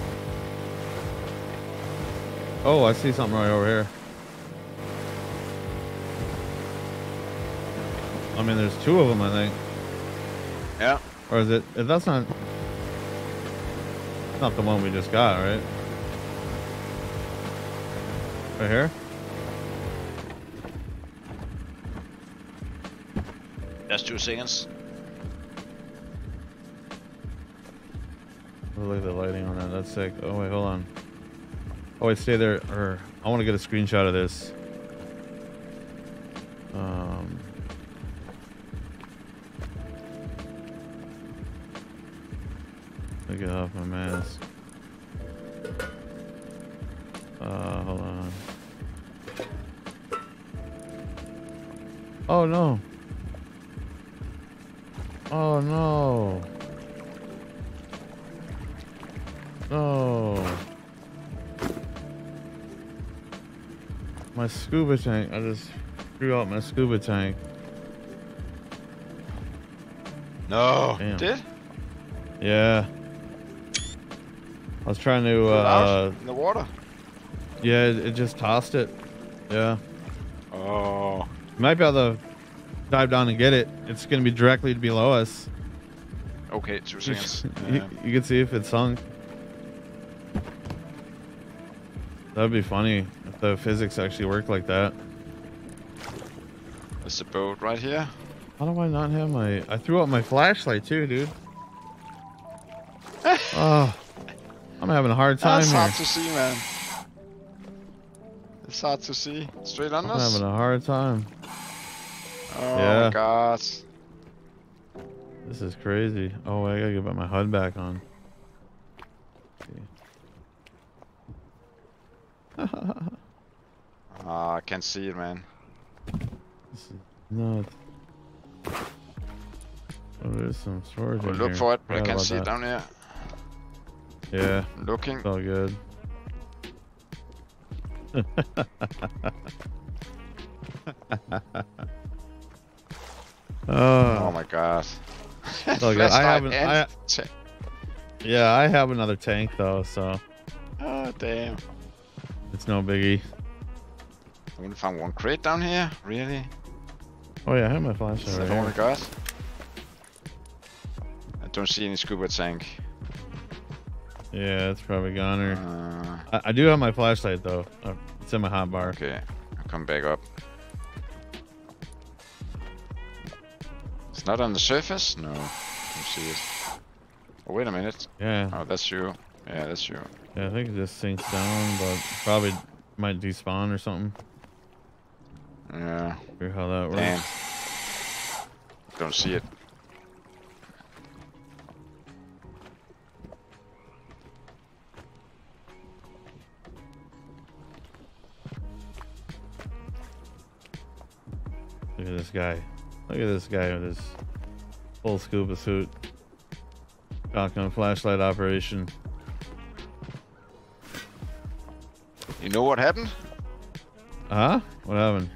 Oh, I see something right over here. I mean, there's two of them, I think. Or is it? That's not... Not the one we just got, right? Right here? That's two seconds. Oh, look at the lighting on that. That's sick. Oh, wait, hold on. Oh, wait, stay there. Or I want to get a screenshot of this. Scuba tank. I just threw out my scuba tank. No. Damn. Did? Yeah. I was trying to, uh, in the water. yeah, it, it just tossed it. Yeah. Oh. Might be able to dive down and get it. It's going to be directly below us. Okay, two you, seconds. you Um, can see if it's sunk. That'd be funny if the physics actually work like that. there's a boat right here. How do I not have my... I threw out my flashlight too, dude. oh, I'm having a hard time That's here. hard to see, man. It's hard to see. Straight on us. I'm having a hard time. Oh Yeah. my gosh. This is crazy. Oh, I gotta get my HUD back on. It, man. This is nuts. Oh, there's some storage I'll in look here. for it, but I can't see it down here. Yeah, Looking. it's all good. Oh oh, my god. Oh. all good. I haven't. I, yeah, I have another tank though, so Oh damn. it's no biggie. I'm gonna find one crate down here? Really? Oh yeah, I have my Is flashlight that right all I got? I don't see any scuba tank. Yeah, it's probably gone. Or Uh, I, I do have my flashlight though. Uh, it's in my hot bar. okay, I'll come back up. It's not on the surface? No, don't see it. Oh, wait a minute. Yeah, Oh, that's you. Yeah, that's you. yeah, I think it just sinks down, but probably might despawn or something. Yeah, Figure how that works. damn. Don't see it. Look at this guy. Look at this guy with his full scuba suit. Shotgun flashlight operation. You know what happened? Huh? What happened?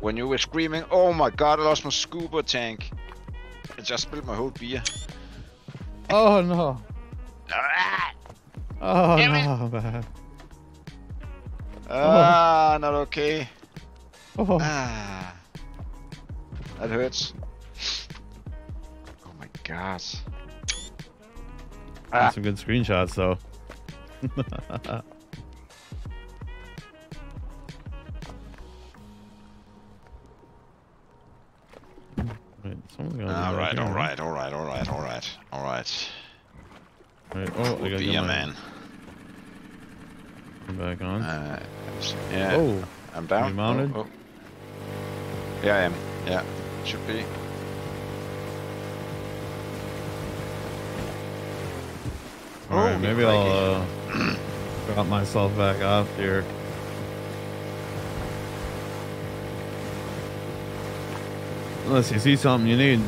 When you were screaming, oh my god, I lost my scuba tank. I just spilled my whole beer. Oh no. Ah, Oh Damn it. no, man. ah not okay. Oh. Ah, that hurts. Oh my god. Ah, Got Some good screenshots though. Wait, someone's gonna be all right, all right, all right, all right, all all right. Right, Oh, I gotta Beer, get my man. back on. Uh, yeah, Oh, I'm down. you mounted? Oh, oh. Yeah, I am. Yeah, should be. all right. Oh, Maybe I'll uh, drop myself back off here. Unless you see something you need,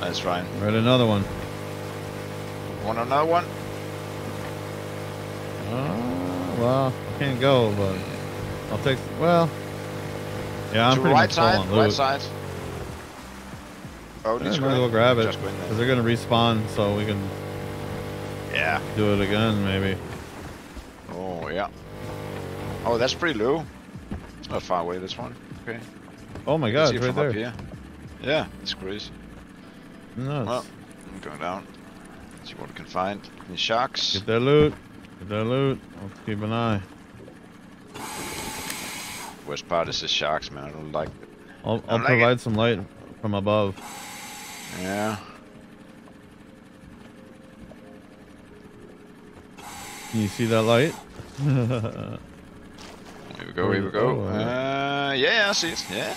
That's fine. write another one. Want another one? Uh, well, I can't go, but I'll take. Well, yeah, I'm to pretty right much side, on right side. Oh, Yeah, might as well grab it Just go in there. because they're gonna respawn, so we can Yeah. do it again, maybe. Oh, yeah. Oh, that's pretty low. It's not far away, this one. Okay. Oh my god, see it's right from up there. here. Yeah, it's crazy. Nuts. Well, I'm going down. See what we can find. Any sharks? Get that loot. Get that loot. Let's keep an eye. Worst part is the sharks, man. I don't like it. I'll, I I'll like provide some light from above. Yeah. Can you see that light? Here we go, here we go. Oh, yeah. Uh, yeah, I see it. Yeah.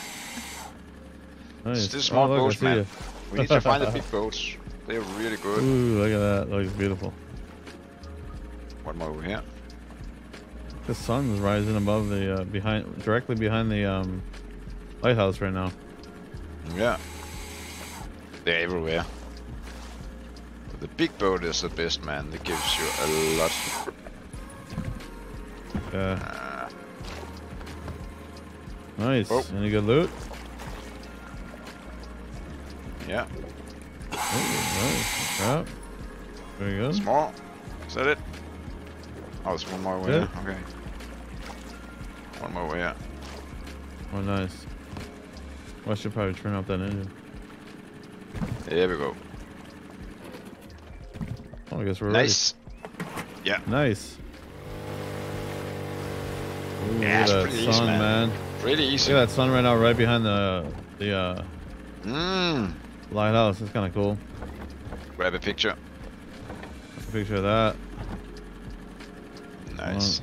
nice. Still small oh, boats, man. We need to find the big boats. They're really good. Ooh, look at that. That looks beautiful. One more over here. The sun's rising above the uh, behind, directly behind the um, lighthouse right now. Yeah. They're everywhere. But the big boat is the best, man. That gives you a lot. Yeah. Nice. Oh. Any good loot? yeah. Oh, nice. Crap. Very good. Small. Is that it? Oh, there's one more way. Yeah. Okay. One more way here. Oh, nice. Well, I should probably turn off that engine. There we go. Oh, I guess we're Nice. ready. Nice. Ooh, Yeah, look it's at that pretty easy, sun, man. man. Pretty easy. Look at that sun right now, right behind the the uh, Mmm. lighthouse. It's kind of cool. Grab a picture. Take a picture of that. Nice.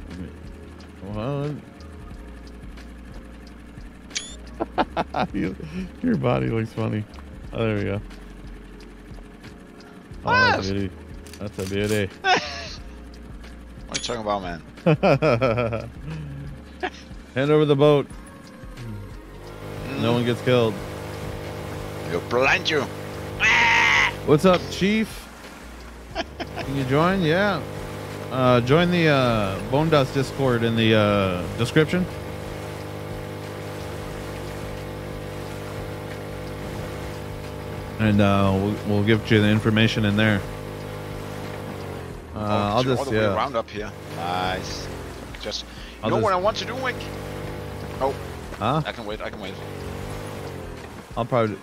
You- Your body looks funny. Oh, there we go. Oh, Ah. that's a beauty. That's a beauty. What are you talking about, man? Hand over the boat. No one gets killed. You'll blind you. What's up, Chief? Can you join? Yeah. Uh, join the uh, Bonedust Discord in the uh, description. And uh, we'll, we'll give you the information in there. Uh, Oh, I'll just all the way yeah. around up here. Nice. Just. You I'll know just- what I want to do, Wick? Oh, Huh? I can wait. I can wait. I'll probably.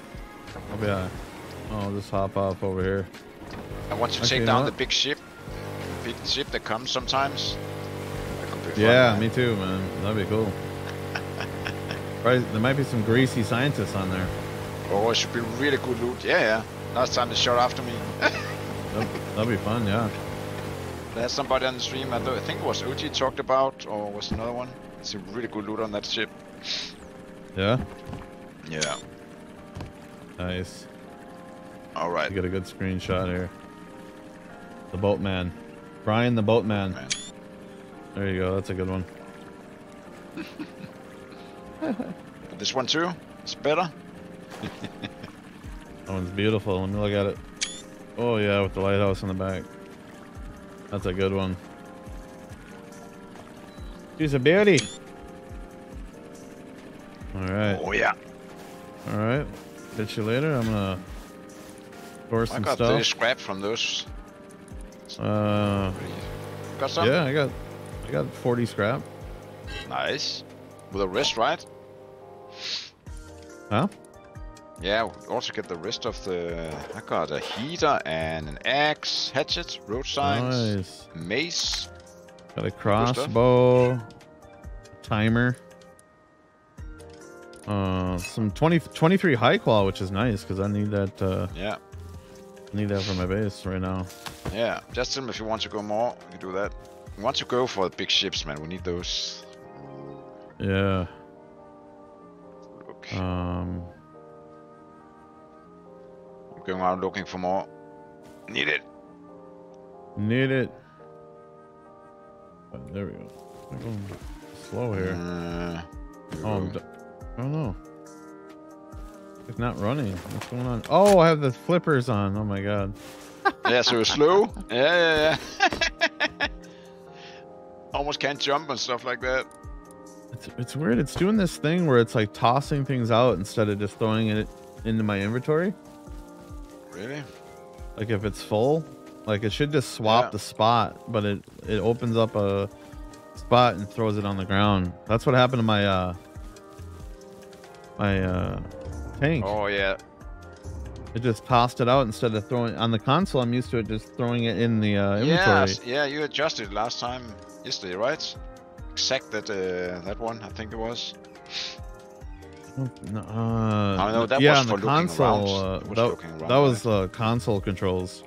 I'll be. Uh, I'll just hop off over here. I want to take down the big ship. Big ship that comes sometimes. That could fun, Yeah, me too, man. That'd be cool. Right, there might be some greasy scientists on there. Oh, it should be really good loot. Yeah, yeah. Last time they shot after me. That'd, that'd be fun, yeah. There's somebody on the stream. I, think it was OG talked about, or was another one. It's a really good loot on that ship. Yeah, Yeah. Nice. All right. You got a good screenshot here. The boatman, Brian the boatman. Man. There you go. That's a good one. This one too. It's better. That one's beautiful. Let me look at it. Oh yeah, with the lighthouse in the back. That's a good one. She's a beauty. All right, Oh yeah. all right. Catch you later. I'm gonna store I got the stuff. scrap from those. Uh, Got some. yeah, I got, I got 40 scrap. Nice. With a wrist, right? Huh? Yeah. Also get the rest of the. I got a heater and an axe, hatchet, road signs, Nice. mace. Got a crossbow, timer. Uh, some 20, 23 high qual, which is nice because I need that. Uh, Yeah. need that for my base right now. Yeah. Just me if you want to go more. You can do that. We want to go for the big ships, man. We need those. Yeah. Look. Um. I'm going out looking for more. Need it. Need it. Oh, there we go. I'm going slow here. Uh, Oh, I'm I don't know. It's not running. What's going on? Oh, I have the flippers on. Oh my god. yeah, so slow. Yeah, yeah, yeah. Almost can't jump and stuff like that. It's it's weird. It's doing this thing where it's like tossing things out instead of just throwing it into my inventory. Really? Like if it's full, like it should just swap Yeah. the spot, but it it opens up a spot and throws it on the ground. That's what happened to my uh my uh tank. Oh yeah. It just tossed it out instead of throwing on the console. I'm used to it just throwing it in the uh, Yeah, inventory. s- yeah. You adjusted last time yesterday, right? Exact that uh, that one, I think it was. No, uh, Oh, no, that yeah, was on the console. Uh, was that, around, that was uh, console controls.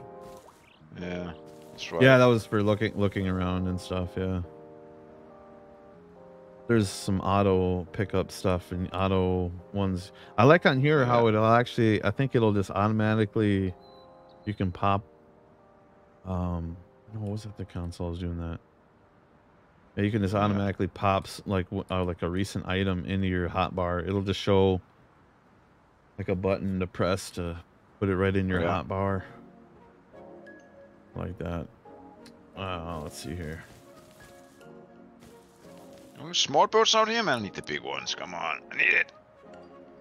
Yeah, that's right. Yeah, that was for looking looking around and stuff. Yeah. There's some auto pickup stuff and auto ones. I like on here how it'll actually. I think it'll just automatically. You can pop. Um, no, what was it? The console was doing that. Yeah, you can just Yeah. automatically pops like uh, like a recent item into your hotbar. It'll just show like a button to press to put it right in your Yeah. hotbar. Like that. Uh, let's see here. Small boats out here, man. I need the big ones. Come on, I need it.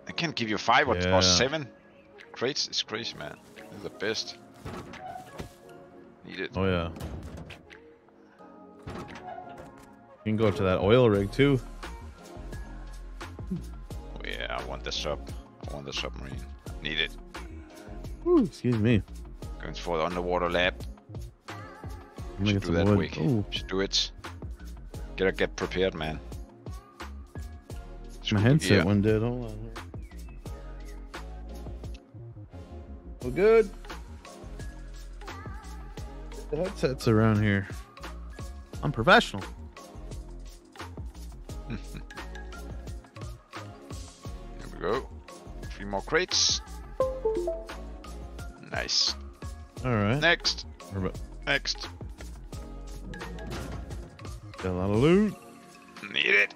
I can't give you five or, Yeah. or seven crates. It's crazy, man. They're the best. Need it. Oh yeah. You can go to that oil rig too. Oh, yeah, I want the sub. I want the submarine. Need it. Ooh, excuse me. Going for the underwater lab. Should do that, wood. Wick. Ooh, Should do it. Gotta get prepared, man. my headset gear. went dead. Hold on. Well, good. The headsets around here. I'm professional. here we go. Three more crates. Nice. All right. Next. Next. Got a lot of loot. Need it.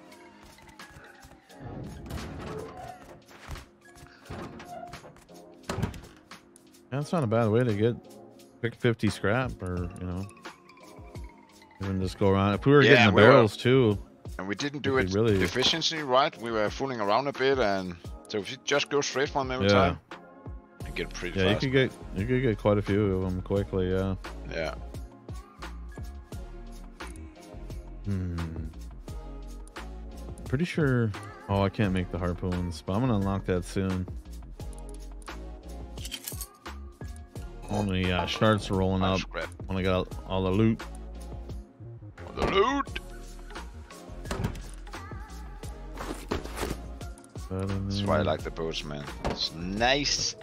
That's not a bad way to get quick 50 scrap or, you know, even just go around. If we were Yeah, getting the we were- barrels too, And we didn't do it really- efficiently, right? We were fooling around a bit, and so if you just go straight for them every Yeah. time, you get pretty yeah, you could get you could get quite a few of them quickly. Yeah. Yeah. Hmm. Pretty sure. Oh, I can't make the harpoons, but I'm gonna unlock that soon. Only uh, shards rolling I'll up scrap when I got all the loot. the loot. That's why I like the boats, man. It's nice.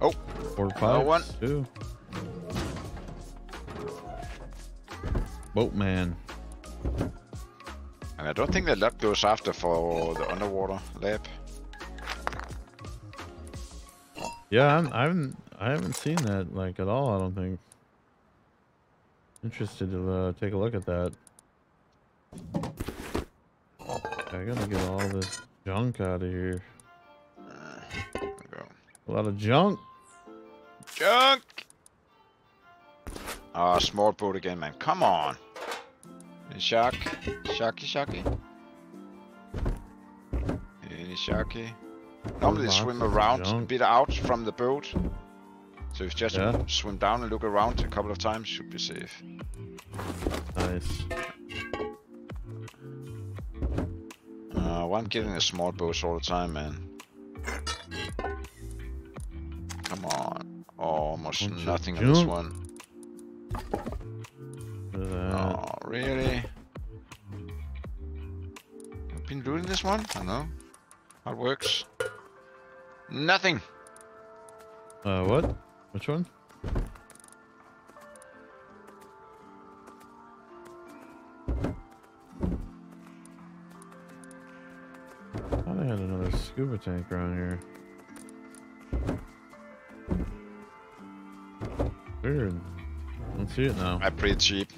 four Another pipes one. Boatman. And I don't think the luck goes after for the underwater lab. Yeah, I'm, I haven't I haven't seen that like at all. I don't think. Interested to uh, take a look at that. I gotta get all this junk out of here. There we go. A lot of junk. Junk! Ah, small boat again, man. Come on. Any shark? Sharky, sharky? Any sharky? Normally they swim around a bit out from the boat. So if you just Yeah. swim down and look around a couple of times, should be safe. Nice. Uh, why I'm getting the small boats all the time, man. Come on. Oh, almost of nothing on this one. Really? I've been doing this one? I know. How it works. Nothing! Uh, what? Which one? thought I had another scuba tank around here. Weird. I Don't see it now. I'm pretty cheap.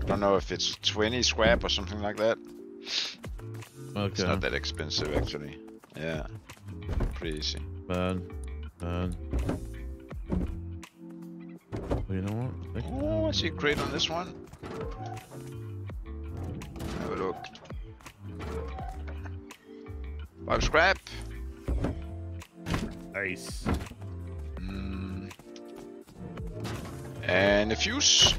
I don't know if it's 20 scrap or something like that. It's not that expensive actually. Yeah. Pretty easy. Bad. Bad. Well, you know what? I Oh, I see a crate on this one. Have a look. Five scrap. Nice. Mm. And a fuse.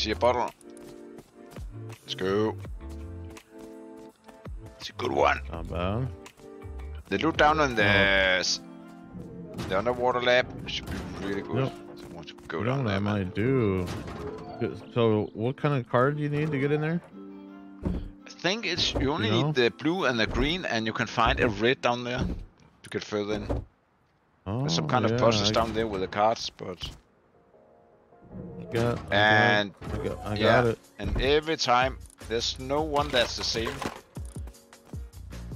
I see a bottle. Let's go. It's a good one. Not bad. The loot down on the s- the underwater lab should be really good. Yep. So I want to go You know down what there, man. might do? So, what kind of card do you need to get in there? I think it's you only know? need the blue and the green, and you can find a red down there to get further in. Oh, There's some kind yeah, of puzzles I down there with the cards, but Got, I and got, I got, I yeah. got it. and every time there's no one that's the same.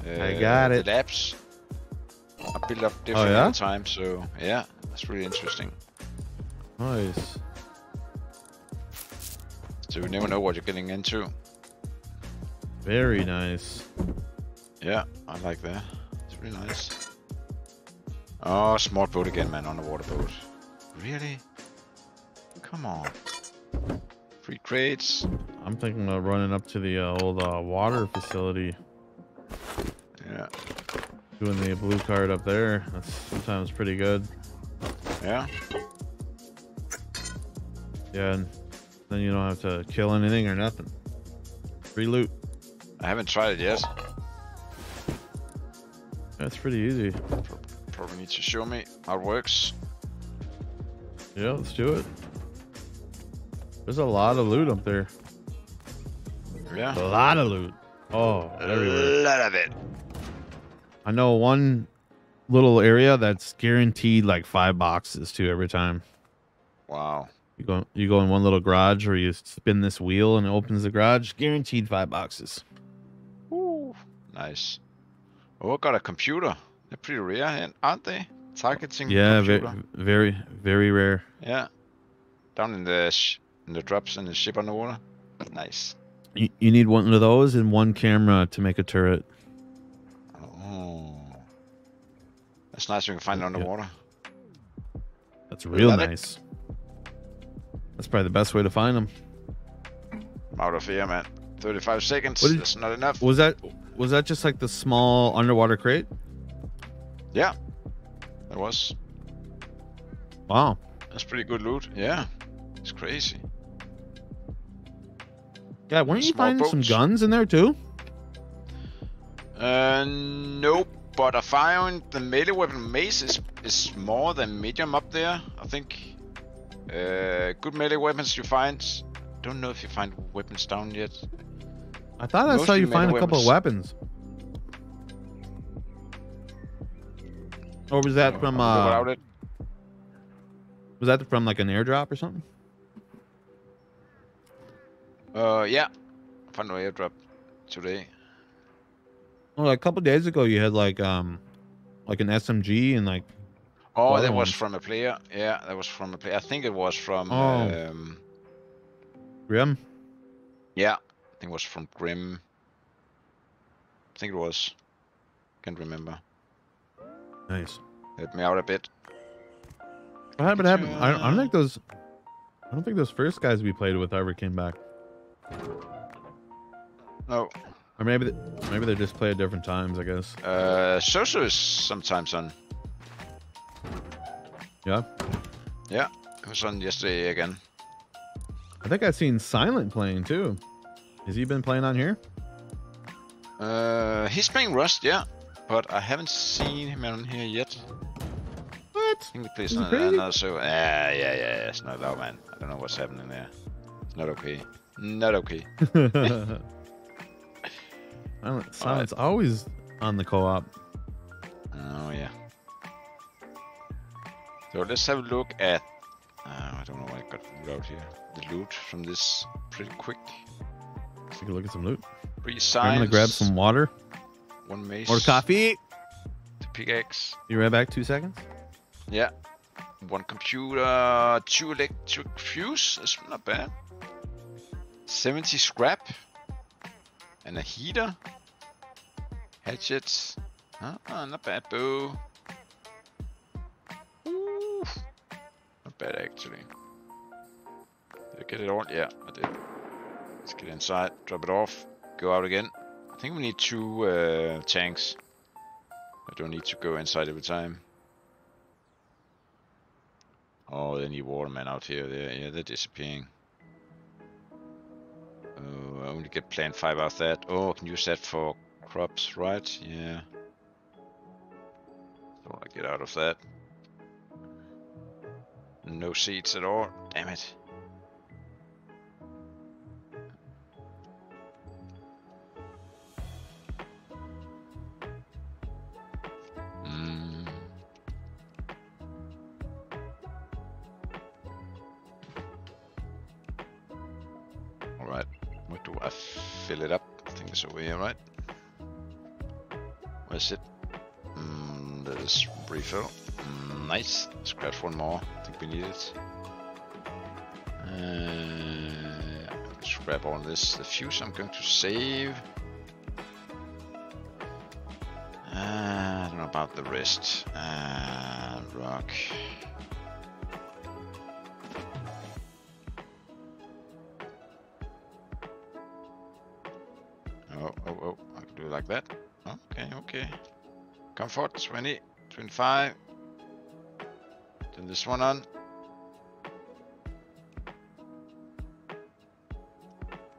I Uh, got the it. labs are built up different yeah? all the time, so yeah, that's really interesting. Nice. So you never know what you're getting into. Very nice. Yeah, I like that. It's really nice. Oh, smart boat again, man, on a water boat. Really? Come on. Free crates. I'm thinking of running up to the uh, old uh, water facility, Yeah. doing the blue card up there. That's sometimes pretty good. Yeah. Yeah, and then you don't have to kill anything or nothing. Free loot. I haven't tried it yet. That's pretty easy. Probably need to show me how it works. Yeah, let's do it. There's a lot of loot up there. Yeah. A lot of loot. Oh, everywhere. A lot of it. I know one little area that's guaranteed like five boxes too every time. Wow. You go you go in one little garage where you spin this wheel and it opens the garage. Guaranteed five boxes. Ooh, nice. Oh, I got a computer. They're pretty rare, aren't they? Targeting. Yeah, very very very rare. Yeah. Down in the in the drops in the ship underwater. Nice. You, you need one of those and one camera to make a turret. Oh. That's nice. You can find it Yeah. underwater. That's We real it. nice. That's probably the best way to find them. I'm out of here, man. 35 seconds. Did- That's not enough. Was that was that just like the small underwater crate? Yeah. That was. Wow. That's pretty good loot. Yeah. It's crazy. Yeah, weren't you finding some guns in there too? Uh, nope. But I found the melee weapon mace is, is more than medium up there. I think. Uh, good melee weapons you find. Don't know if you find weapons down yet. I thought I saw you find a melee couple of weapons. Or was that from uh it. was that from like an airdrop or something? Uh, yeah. Found an airdrop today. Oh, like a couple days ago you had like um like an SMG and like Oh, that was from a player. Yeah, that was from a player. I think it was from. Oh. Um, Grim. yeah, I think it was from Grim. I think it was. Can't remember. Nice. Help me out a bit. What happened? happened? I, don't- I don't think those I don't think those first guys we played with ever came back. No, Or maybe they, maybe they just play at different times, I guess. uh, Soso is sometimes on. Yeah. Yeah, it was on yesterday again. I think I've seen Silent playing too. Has he been playing on here? Uh, he's playing Rust, yeah, but I haven't seen him on here yet. What? I think he plays on another so. Yeah, yeah, yeah. It's not allowed, man. I don't know what's happening there. It's not okay. Not okay. Silent, Silent's always on the co-op. Oh yeah. So let's have a look at. Uh, I don't know what I got out here. The loot from this pretty quick. Let's take a look at some loot. Three I'm gonna grab some water One mace. or coffee. The pickaxe. You right back? Two seconds. Yeah. One computer. Two electric fuse. That's not bad. 70 scrap. And a heater. Hatchets. Huh? Ah, not bad, boo. Ooh. Not bad, actually. Did I get it all? Yeah, I did. Let's get inside, drop it off, go out again. I think we need two uh, tanks. I don't need to go inside every time. Oh, they need watermen out here. They're, yeah, they're disappearing. Oh, I only get plant 5 out of that. Oh, can use that for crops, right? Yeah. Don't get out of that. No seeds at all. Damn it. I think it's over here, right? Where's it? Mm, that is refill. Mm, nice. Let's one more. I think we need it. Uh, let's all this. The fuse I'm going to save. Uh, I don't know about the rest. Uh, rock. Comfort 20, 25. Turn this one on.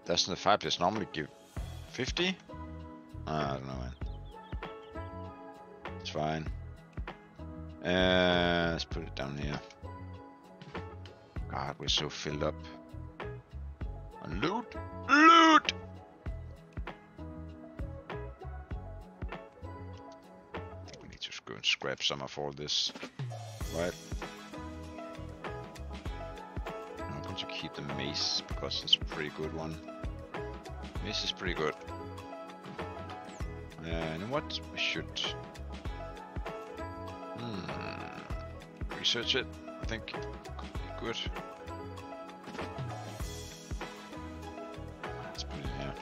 Doesn't the fireplace normally give 50? I don't know, man. It's fine. Uh, let's put it down here. God, we're so filled up. Loot! Loot! Scrap some of all this. Right? I'm going to keep the mace because it's a pretty good one. Mace is pretty good. And what? We should hmm, research it. I think could be good. Let's put it here.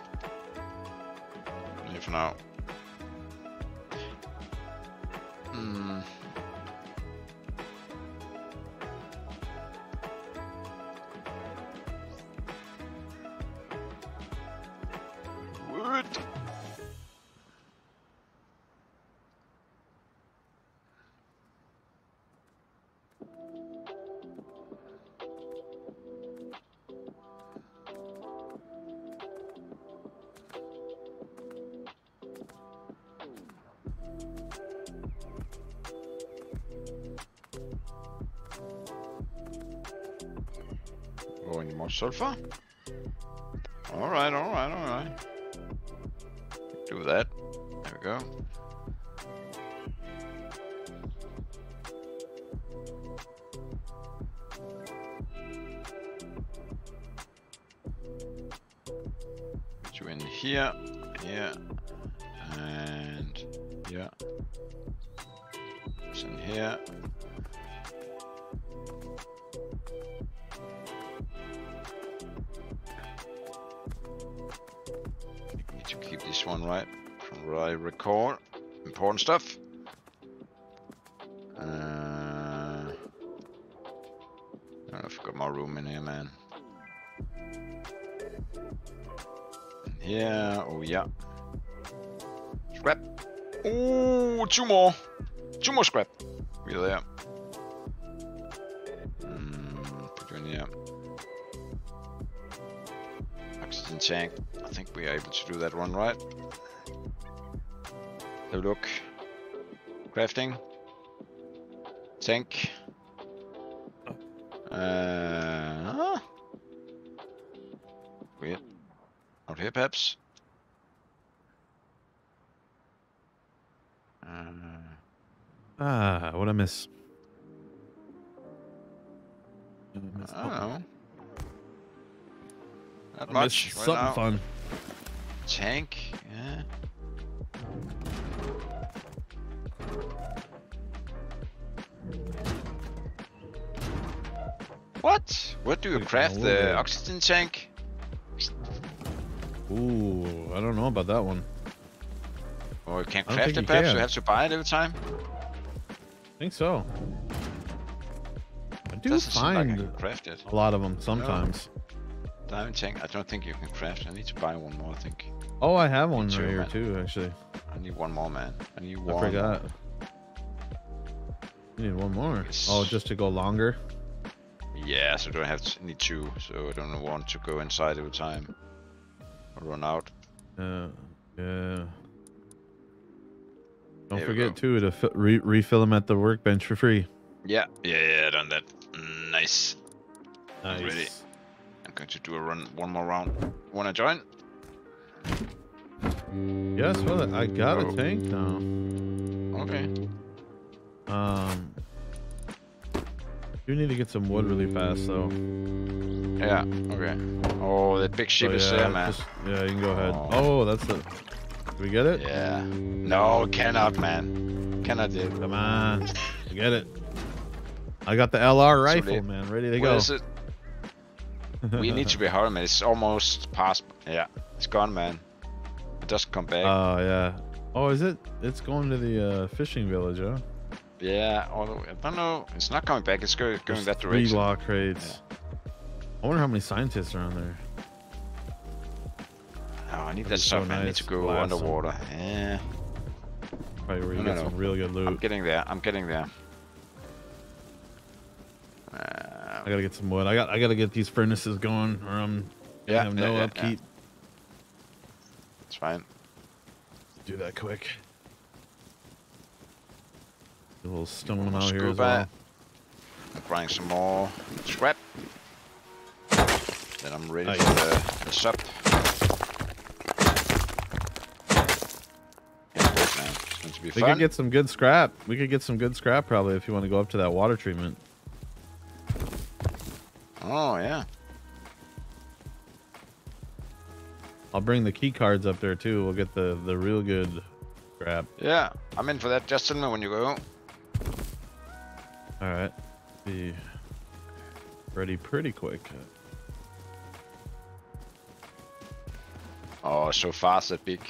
Here for now. Any Stuff. Uh, I don't know if I've got more room in here, man. Here, oh yeah. Scrap. Oh, two more. Two more scrap. We're there. Mm, put you in here. Oxygen tank. I think we are able to do that one, right? A look. Crafting. Tank. Uh, weird. Out here, perhaps. Uh, Ah, what I miss? I miss? I don't know. Not I much right something now. fun. Tank, yeah. What? What do you craft the oxygen tank? Ooh, I don't know about that one. Or you can't craft it perhaps? can. You have to buy it every time? I think so. I do Doesn't seem like I find craft it. a lot of them sometimes. Diamond tank, I don't think you can craft. I need to buy one more, I think. Oh, I have one right too, here man. too. Actually, I need one more, man. I need I one. forgot. You need one more. Yes. Oh, just to go longer. Yeah, so do I have to need two, so I don't want to go inside every time. Or run out. Uh, yeah. Don't There forget too to re- refill them at the workbench for free. Yeah, yeah, yeah, done that. Nice. Nice. Ready. I'm going to do a run, one more round. Wanna join? Yes, well, I got Oh. a tank now. Okay. Um, you need to get some wood really fast though. Yeah, okay. Oh, that big ship So, is there, man. just- yeah, you can go ahead. Oh. Oh, that's the. Did we get it? Yeah. No, cannot, man. Cannot do it. Come on, get it. I got the LR So rifle, they- man, ready to go. is it? We need to be hurry, man. It's almost past. Yeah, it's gone, man. It doesn't come back. Oh yeah. Oh, is it? It's going to the uh, fishing village, huh? Yeah, all the way. I don't know. It's not coming back. It's go, going There's that three direction. lock crates. I wonder how many scientists are on there. Oh, I need That'd that be so stuff, man. I need to go Blast underwater. Yeah, Probably where you No, no, get no. some real good loot. I'm getting there. I'm getting there. Uh, I gotta get some wood. I got. I gotta get these furnaces going, or I'm yeah, I have no yeah, yeah, upkeep. Yeah. It's fine. Do that quick. A little stone out here as well. I'm grinding some more scrap. Then I'm ready Nice. for the, the sub. Can't wait, man. It's going to be We fun. could get some good scrap. We could get some good scrap probably if you want to go up to that water treatment. Oh yeah. I'll bring the key cards up there too. We'll get the the real good scrap. Yeah, I'm in for that. Just tell me when you go. All right. Be ready pretty quick. Oh, so fast that big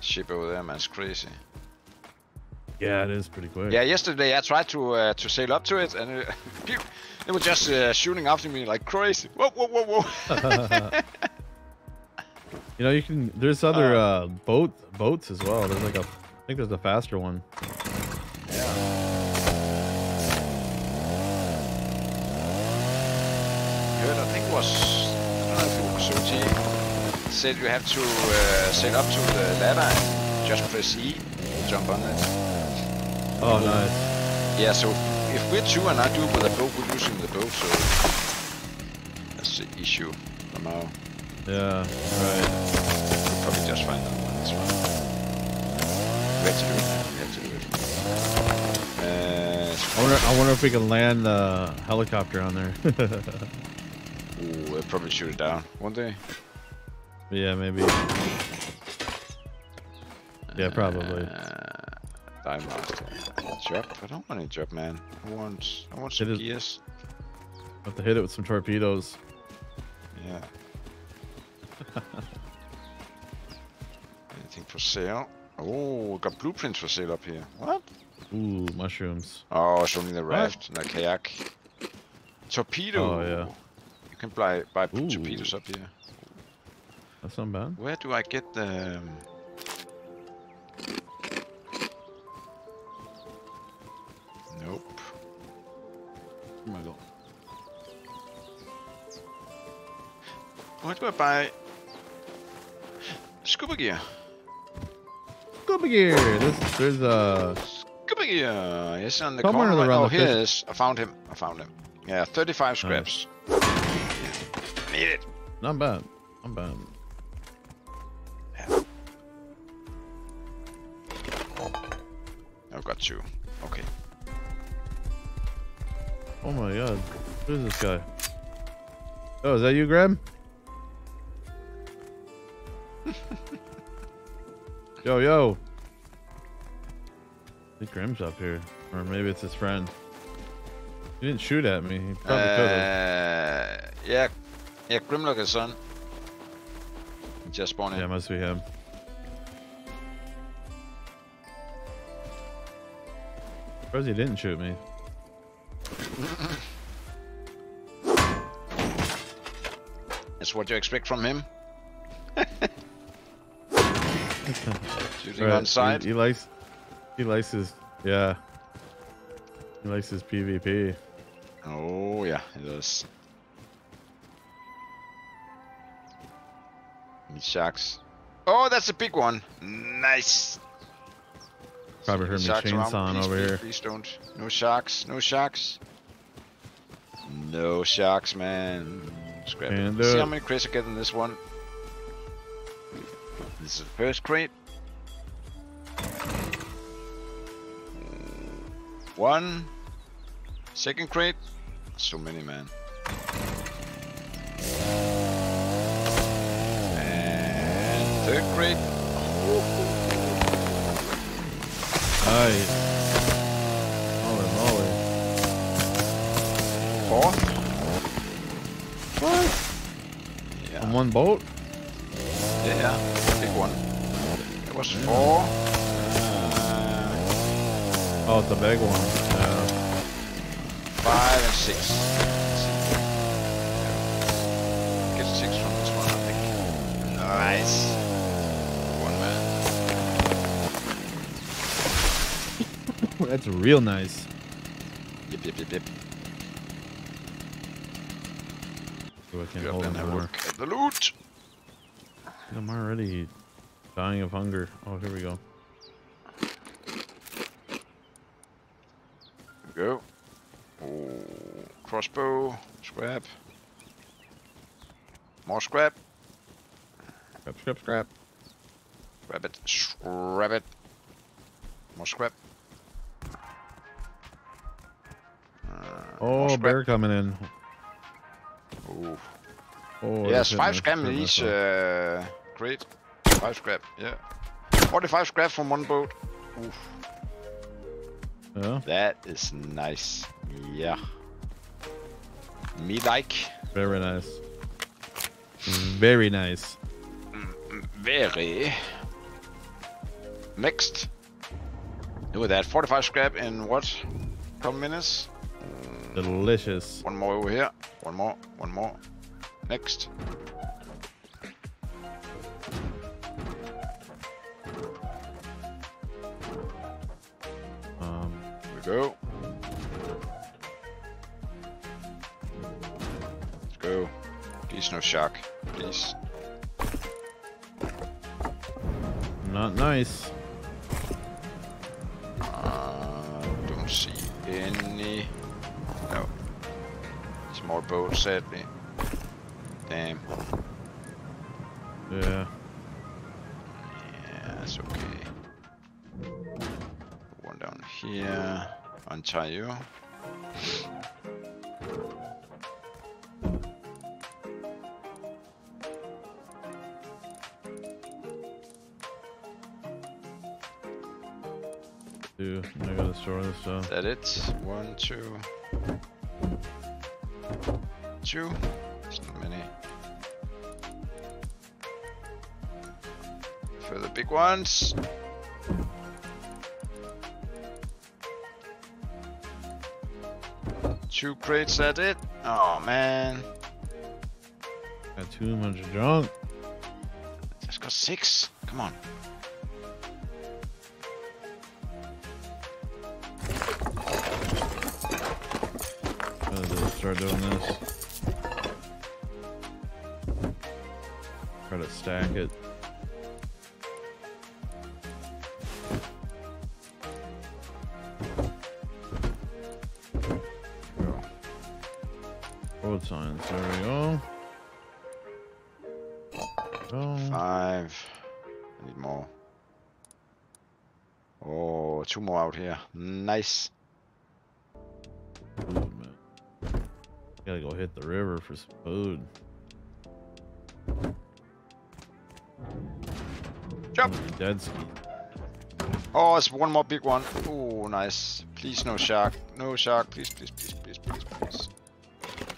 ship over there, man. It's crazy. Yeah, it is pretty quick. Yeah, yesterday I tried to uh, to sail up to it, and it was just uh, shooting after me like crazy. Whoa, whoa, whoa, whoa! You know, you can. There's other Uh, uh, boat boats as well. There's like a. I think there's a faster one. heard, I think it was, I don't know if it was OT, said you have to uh, sail up to the ladder and just press E, jump on it. Oh, nice. Yeah, so if we're two and I do it with a boat, we're losing the boat, so that's the issue somehow. Yeah. Right. We'll probably just find that one, it's fine. We have to do it, we have to do it. Uh, I wonder. I wonder if we can land the helicopter on there. ooh, they'll probably shoot it down, won't they? yeah, maybe. Yeah, probably. Uh, Dive Master. Job? I don't want a job, man. I want, I want some gears. Have to hit it with some torpedoes. Yeah. Anything for sale? Oh, got blueprints for sale up here. What? Ooh, mushrooms. Oh, it's only the raft and the kayak. Torpedo. Oh, yeah. Can buy buy Ooh. torpedoes up here. That's not bad. Where do I get the? um, Nope. Oh my god. Where do I buy? Scuba gear. Scuba gear. This, there's a. Scuba gear. Yes, on the Somewhere corner. right- Oh, here it is. I found him. I found him. Yeah, 35 scraps. Need it. Not bad. Not bad. I've got you. Okay. Oh my god. Who is this guy? Oh, is that you, Graham? yo, yo. I think Graham's up here. Or maybe it's his friend. He didn't shoot at me. He probably could have. Uh, yeah, yeah. Grimlock is on. Just spawned in. Yeah, must be him. Surprised he didn't shoot me. That's what you expect from him. Shooting Right, on side. He, he likes. He likes his. Yeah. He likes his PvP. Oh yeah, it does. Sharks. Oh, that's a big one. Nice. Probably heard me chainsawing over please, here. Please don't. No sharks. No sharks. No sharks, man. Scrap it. see how many crates I get in this one. This is the first crate. One. Second crate. So many, man. And third crate. Nice. Holy moly. Fourth. What? Yeah. On one boat? Yeah, big one. It was four. Uh, Oh, it's a big one. Yeah. five and six. Get six from this one, I think. Nice. That's real nice. Yep, yep, yep, yep. So I can hold them more. the loot. I'm already dying of hunger. Oh, here we go. Go. Oh, crossbow. Scrap. More scrap. Scrap, scrap, scrap. Grab it. Scrap it. More scrap. Oh, scrap. bear coming in. Ooh. Oh, yes, five scram in each uh, crate. Five scrap, yeah. 45 scrap from one boat. Oof. Yeah, That is nice. Yeah. Me like. very nice. Very nice. Very. Next. Look at that. 45 scrap in what? Couple minutes? Delicious. One more over here. One more. One more. Next. Um, Here we go. Let's go. Please no shark. Please. not nice. Uh, don't see any. It's more boats, sadly. Damn. Yeah. Yeah, that's okay. One down here. Untie you. Dude, I gotta store this stuff. Is that it? One, two. Two. There's not many. For the big ones. Two crates, that it? Oh man. Got too much junk. Just got six. Come on. Here. Nice. Food. Gotta go hit the river for some food. Jump. Dead ski. Oh, it's one more big one. Oh, nice. Please, no shark. No shark. Please, please, please, please, please, please.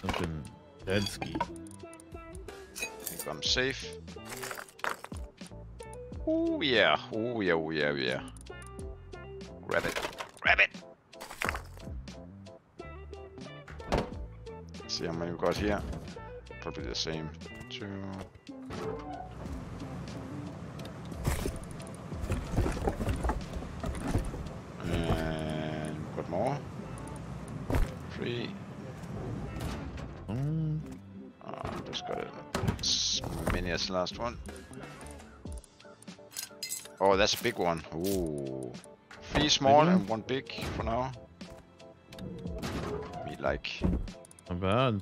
Something dead ski. think I'm safe. Oh, yeah. Oh, yeah, oh, yeah, oh, yeah. Grab it. Grab it. See how many we got here. Probably the same. Two. And got more. Three. Mm, Uh, just got it as many as last one. Oh, that's a big one. Ooh. Small and one big for now. Me like. not bad.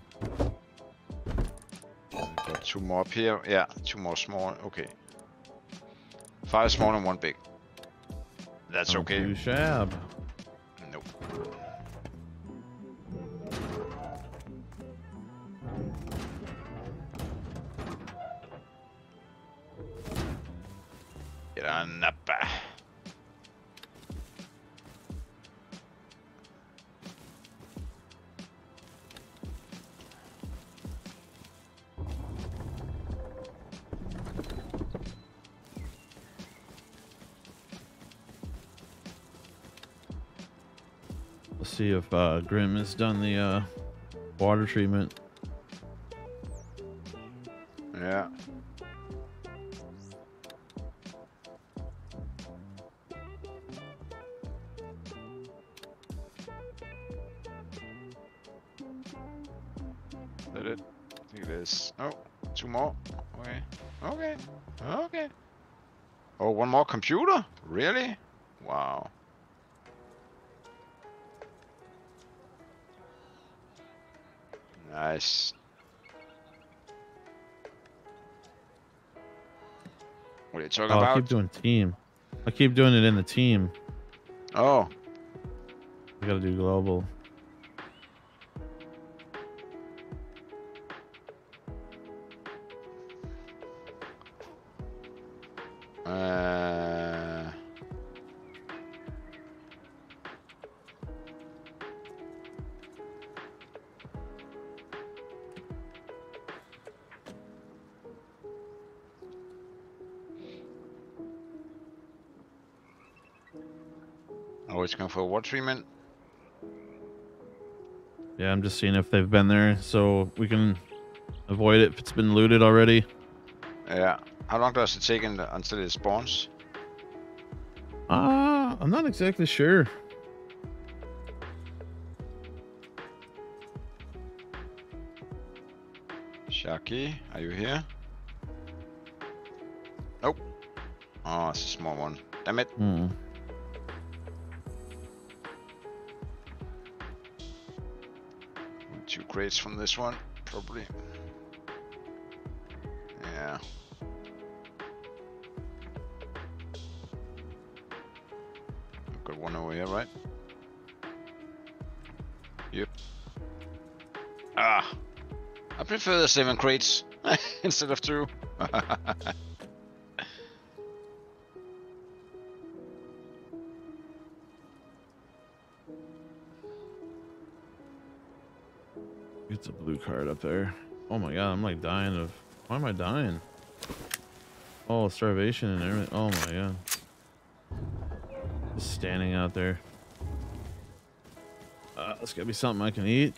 Got two more up here. Yeah, two more small. Okay. Five small and one big. That's okay. Shab. If uh, Grim has done the uh, water treatment. Yeah. That it? I think it is. Oh, two more. Okay. Okay. Okay. Oh, one more computer? You talking Oh, I keep doing team. I keep doing it in the team. Oh, I gotta do global. For what treatment. Yeah, I'm just seeing if they've been there so we can avoid it if it's been looted already. Yeah. How long does it take in, until it spawns? Uh, I'm not exactly sure. Shaki, are you here? Nope. Oh, it's a small one. Damn it. Hmm. Crates from this one, probably. Yeah. I've got one over here, right? Yep. Ah! I prefer the seven crates instead of two. up there. Oh my god, I'm like dying of. Why am I dying? Oh, starvation and everything. Oh my god. Just standing out there. Uh, this gotta be something I can eat.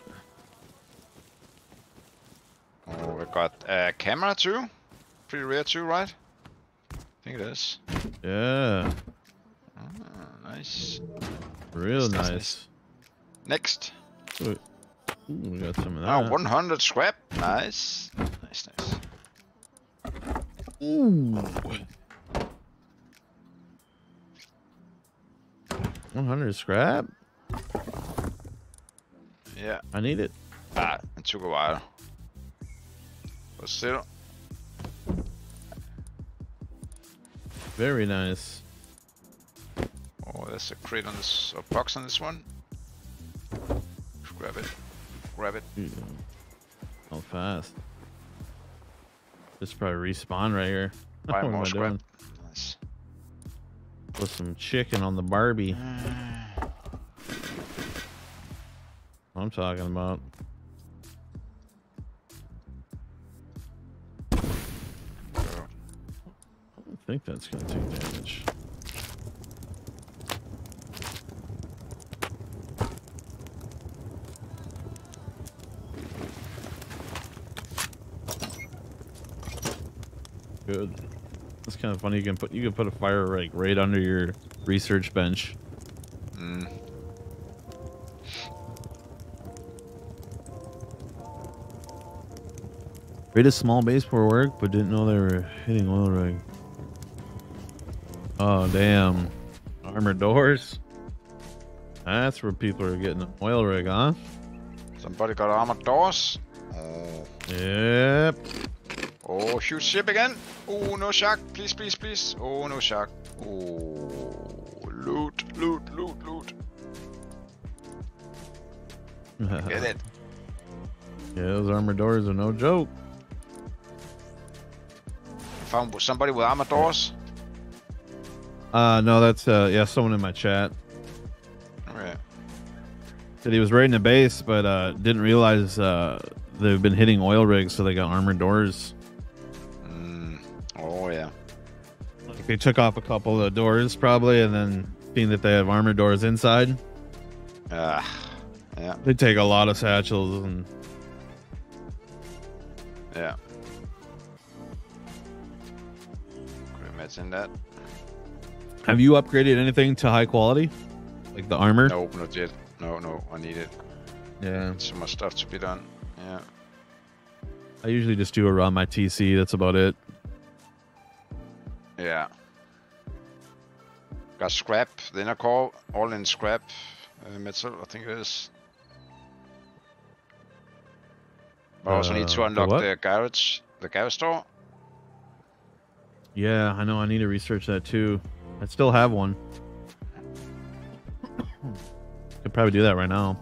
oh, we got a camera too. Pretty rare too, right? I think it is. Yeah, Ah, nice. real That's nice. Next. Ooh, we got some of Ah, that. 100 scrap. Nice. Nice, nice. Ooh. 100 scrap? Yeah. I need it. Ah, it took a while. But still. Very nice. Oh, there's a crate on this, a box on this one. Grab it. Grab it. Dude, How fast. This probably respawn right here. Buy more scrap. Nice. Put some chicken on the Barbie. Ah. I'm talking about. I don't think that's gonna take damage. Good. That's kind of funny. You can put you can put a fire like right under your research bench. mm, Raid a small base for work, but didn't know they were hitting oil rig. Oh damn! Armored doors. That's where people are getting an oil rig, huh? somebody got armored doors. Oh. Yep. Oh, huge ship again. Oh, no shark. Please, please, please. Oh, no shark. Oh, loot, loot, loot, loot. Get it. Yeah, those armored doors are no joke. Found somebody with armored doors. Uh, no, that's uh, yeah, someone in my chat yeah. said he was raiding the base, but uh, didn't realize uh they've been hitting oil rigs, so they got armored doors. They took off a couple of doors probably, and then seeing that they have armor doors inside, Ah, yeah, they take a lot of satchels and yeah. Could imagine that. Have you upgraded anything to high quality? Like the armor? No, not yet. No, no, I need it. Yeah. So much stuff to be done. Yeah. I usually just do around my TC. That's about it. Yeah. Got scrap, the inner core, all in scrap uh, metal, I think it is. I also need Uh, to unlock what? the garage, the garage door. Yeah, I know. I need to research that too. I still have one. Could probably do that right now.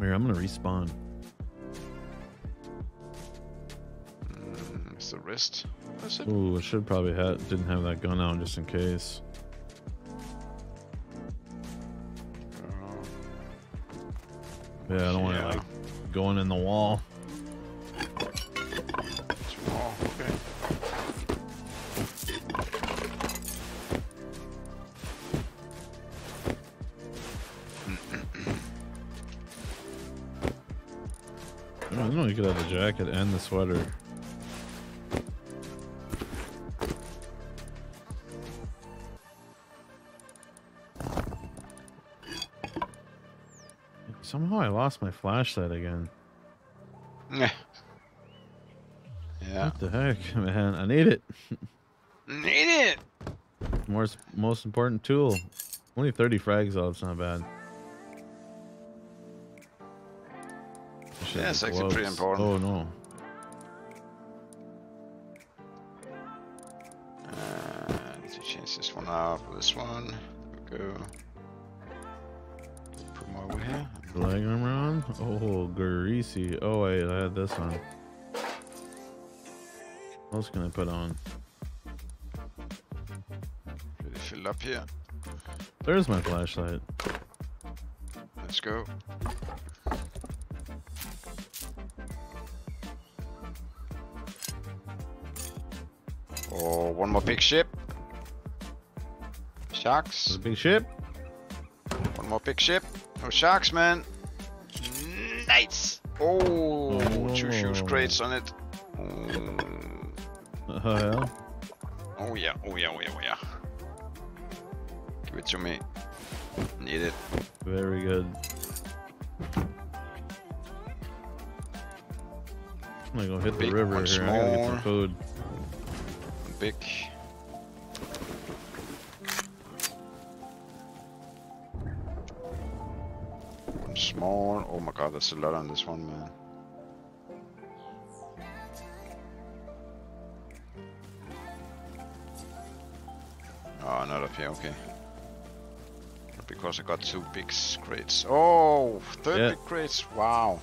Here, I'm gonna respawn. Mm, it's the wrist. Ooh, it should probably have didn't have that gun out just in case. Yeah, I don't want to like going in the wall. Oh, okay. I don't know. You could have the jacket and the sweater. Somehow I lost my flashlight again. Yeah. Yeah. What the heck, man? I need it. Need it. Most most important tool. Only 30 frags though. It's not bad. Yeah, it's actually pretty important. Oh no. Uh, I need to change this one out for this one. There we go. Leg armor on? Oh, greasy. Oh, wait, I had this on. What else can I put on? Really filled up here. There's my flashlight. Let's go. Oh, one more big ship. There's Sharks. a big ship. One more big ship. No sharks, man. Nice. Oh, oh. two shoes Oh. crates on it. Oh, Oh, yeah. oh yeah, oh yeah, oh yeah, oh yeah. Give it to me. Need it. Very good. I'm gonna go hit the river here. I gotta get some food. That's a lot on this one, man. Oh, not up here, okay. Because I got two big crates. Oh, third Yeah. big crates. Wow.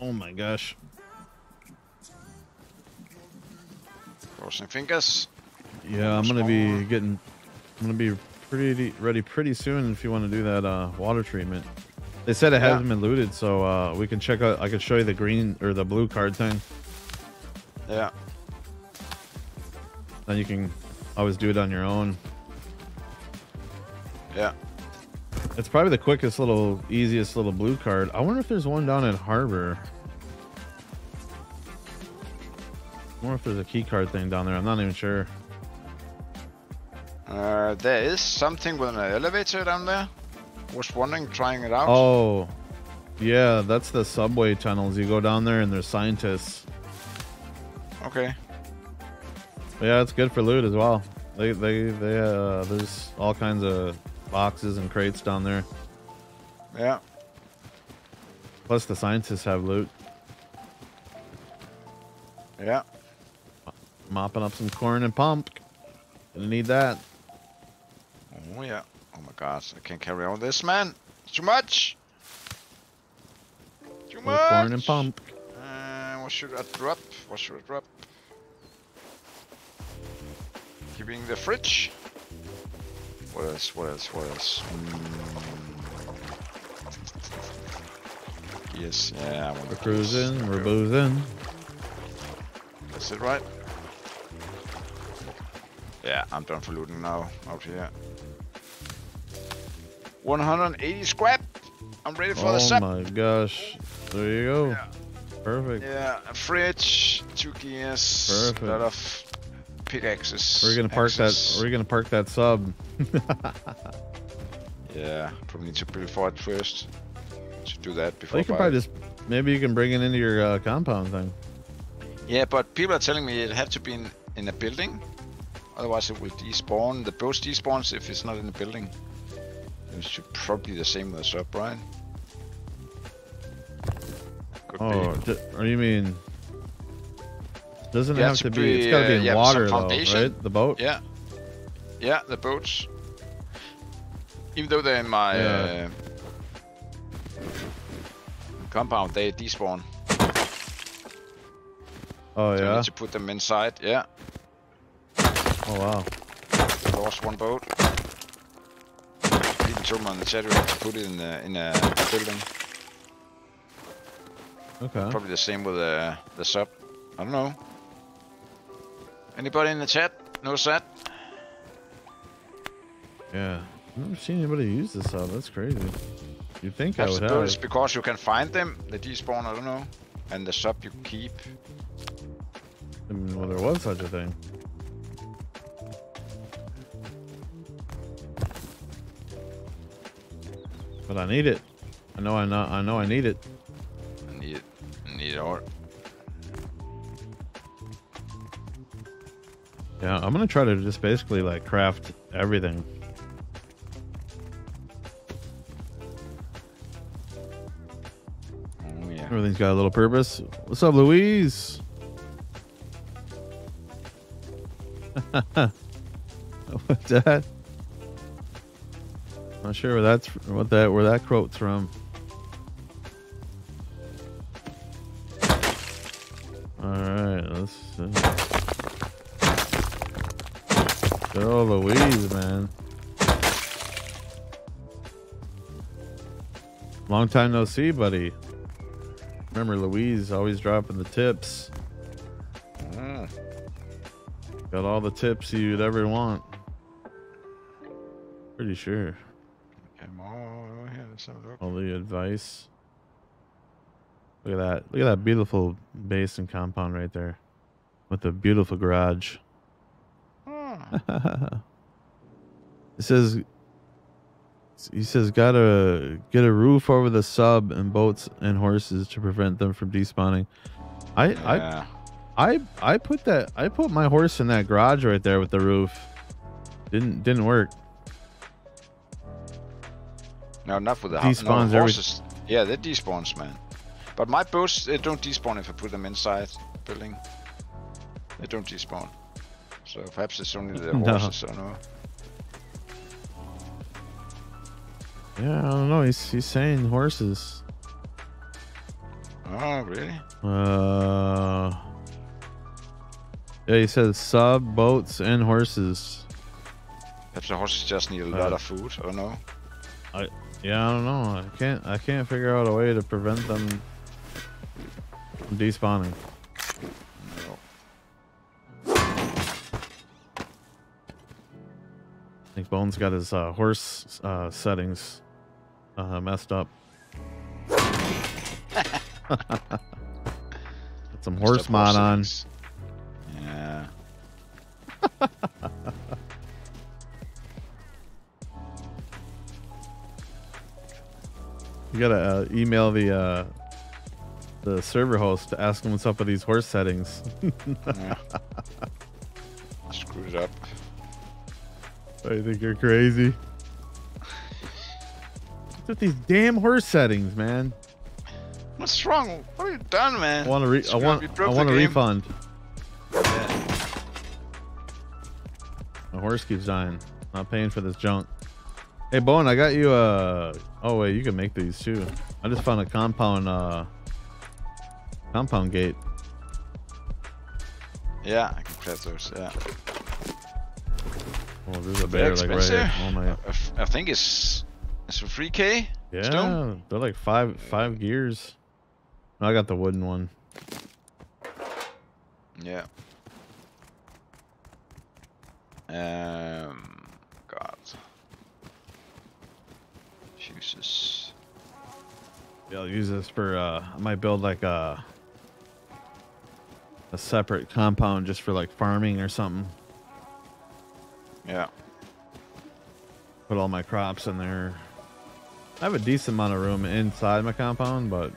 Oh my gosh. Crossing fingers. Yeah, I'm gonna be getting. I'm gonna be pretty ready pretty soon if you want to do that uh, water treatment. They said it hasn't been looted, so uh, we can check out. I can show you the green or the blue card thing. Yeah. Then you can always do it on your own. Yeah. It's probably the quickest little, easiest little blue card. I wonder if there's one down at Harbor. I wonder if there's a key card thing down there. I'm not even sure. Uh, there is something with an elevator down there. Was wondering, trying it out. Oh, yeah, that's the subway tunnels. You go down there and there's scientists. Okay. Yeah, it's good for loot as well. They, they, they. Uh, there's all kinds of boxes and crates down there. Yeah. Plus, the scientists have loot. Yeah. Mopping up some corn and pump. Gonna need that. Oh yeah. Oh my god, I can't carry all this, man. Too much. Too much. corn and pump. Uh, what should I drop? What should I drop? Keeping the fridge. What else? What else? What else? Mm. Yes. Yeah. I want We're cruising. We're boozing. That's it, right? Yeah, I'm done for looting now out here. 180 scrap. I'm ready for the sub. Oh my gosh. There you go. Yeah. Perfect. Yeah, a fridge, two gears, Perfect. a lot of pickaxes. We're gonna park axes. that. We're gonna park that sub. Yeah, probably need to for it first. Should do that before. Well, you can buy probably just maybe you can bring it into your uh, compound thing. Yeah, but people are telling me it have to be in, in a building. Otherwise it will despawn. The boat despawns if it's not in a building. It should probably be the same with a sub, right? Could Oh, be. or you mean? Doesn't it have to be? It's gotta be, be uh, in yeah, water though, right? The boat. Yeah. Yeah, the boats. Even though they're in my Yeah. uh, compound, they despawn. Oh So I yeah. need to put them inside. Yeah. Oh wow. Lost one boat. Told on the chat to put it in the in a building. Okay. Probably the same with uh, the sub. I don't know. Anybody in the chat? No set? Yeah. I've never seen anybody use this sub. That's crazy. You'd think I I would have. suppose it. because you can find them, the despawn, I don't know. And the sub you keep. I mean, well, there was such a thing. But I need it. I know I know I know I need it. I need it. I need it all. Yeah, I'm gonna try to just basically like craft everything. Oh yeah. Everything's got a little purpose. What's up, Louise? What's that? Not sure where that's what that where that quote's from. All right, let's. see. Good old Louise, man. Long time no see, buddy. Remember Louise always dropping the tips. Mm. Got all the tips you'd ever want. Pretty sure. Come on, here, let's have a look. All the advice. Look at that. Look at that beautiful base and compound right there. With the beautiful garage. Hmm. it says he says gotta get a roof over the sub and boats and horses to prevent them from despawning. I I I I put that I put my horse in that garage right there with the roof. Didn't didn't work. No, not with the Despawns no, every- horses. Yeah, they despawns, man. But my boats, they don't despawn if I put them inside building. They don't despawn. So perhaps it's only the No. horses, I don't know. Yeah, I don't know. He's he's saying horses. Oh, really? Uh Yeah, he says sub, boats, and horses. Perhaps the horses just need a Uh, lot of food, I don't know. Yeah, I don't know. I can't I can't figure out a way to prevent them from despawning. No. I think Bones got his uh, horse uh, settings uh, messed up. Got some horse mod on. Yeah. You gotta uh, email the uh, the server host to ask him what's up with these horse settings. yeah. Screwed it up. I think you're crazy. What's with these damn horse settings, man? What's wrong? What have you done, man? I want to re- I want I want a game. refund. Yeah. My horse keeps dying. Not paying for this junk. Hey, Bone, I got you a. Oh wait, you can make these too. I just found a compound. uh Compound gate. Yeah, I can craft those. Yeah. Oh, there's a bear like right here. Oh my. I, I think it's it's for 3k. Yeah, Stone? they're like five five gears. No, I got the wooden one. Yeah. Um. God. Yeah, I'll use this for. uh I might build like a a separate compound just for like farming or something. Yeah. Put all my crops in there. I have a decent amount of room inside my compound, but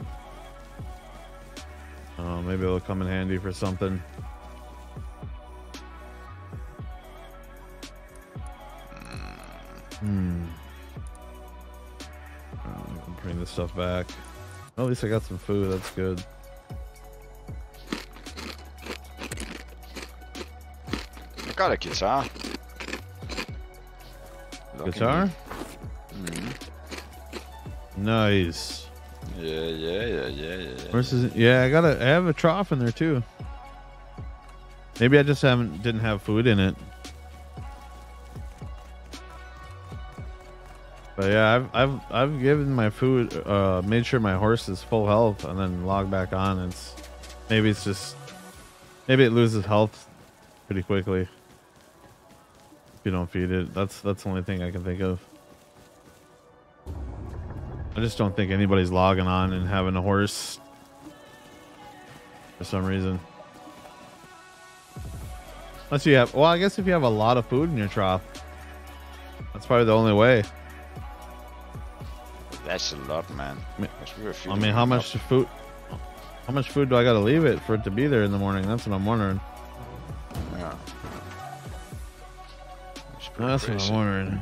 uh, maybe it'll come in handy for something. Hmm. Stuff back. Well, at least I got some food. That's good. I got a guitar. Guitar? me. Mhm. Nice. Yeah, yeah, yeah, yeah, yeah. His? Yeah, I got a. I have a trough in there too. Maybe I just haven't didn't have food in it. But yeah, I've I've I've given my food, uh, made sure my horse is full health, and then log back on. It's maybe it's just maybe it loses health pretty quickly if you don't feed it. That's that's the only thing I can think of. I just don't think anybody's logging on and having a horse for some reason. Unless you have, well, I guess if you have a lot of food in your trough, that's probably the only way. That's a lot, man. I mean- 'Cause we were I mean, how much up. food? How much food do I got to leave it for it to be there in the morning? That's what I'm wondering. Yeah. That's what. I'm wondering.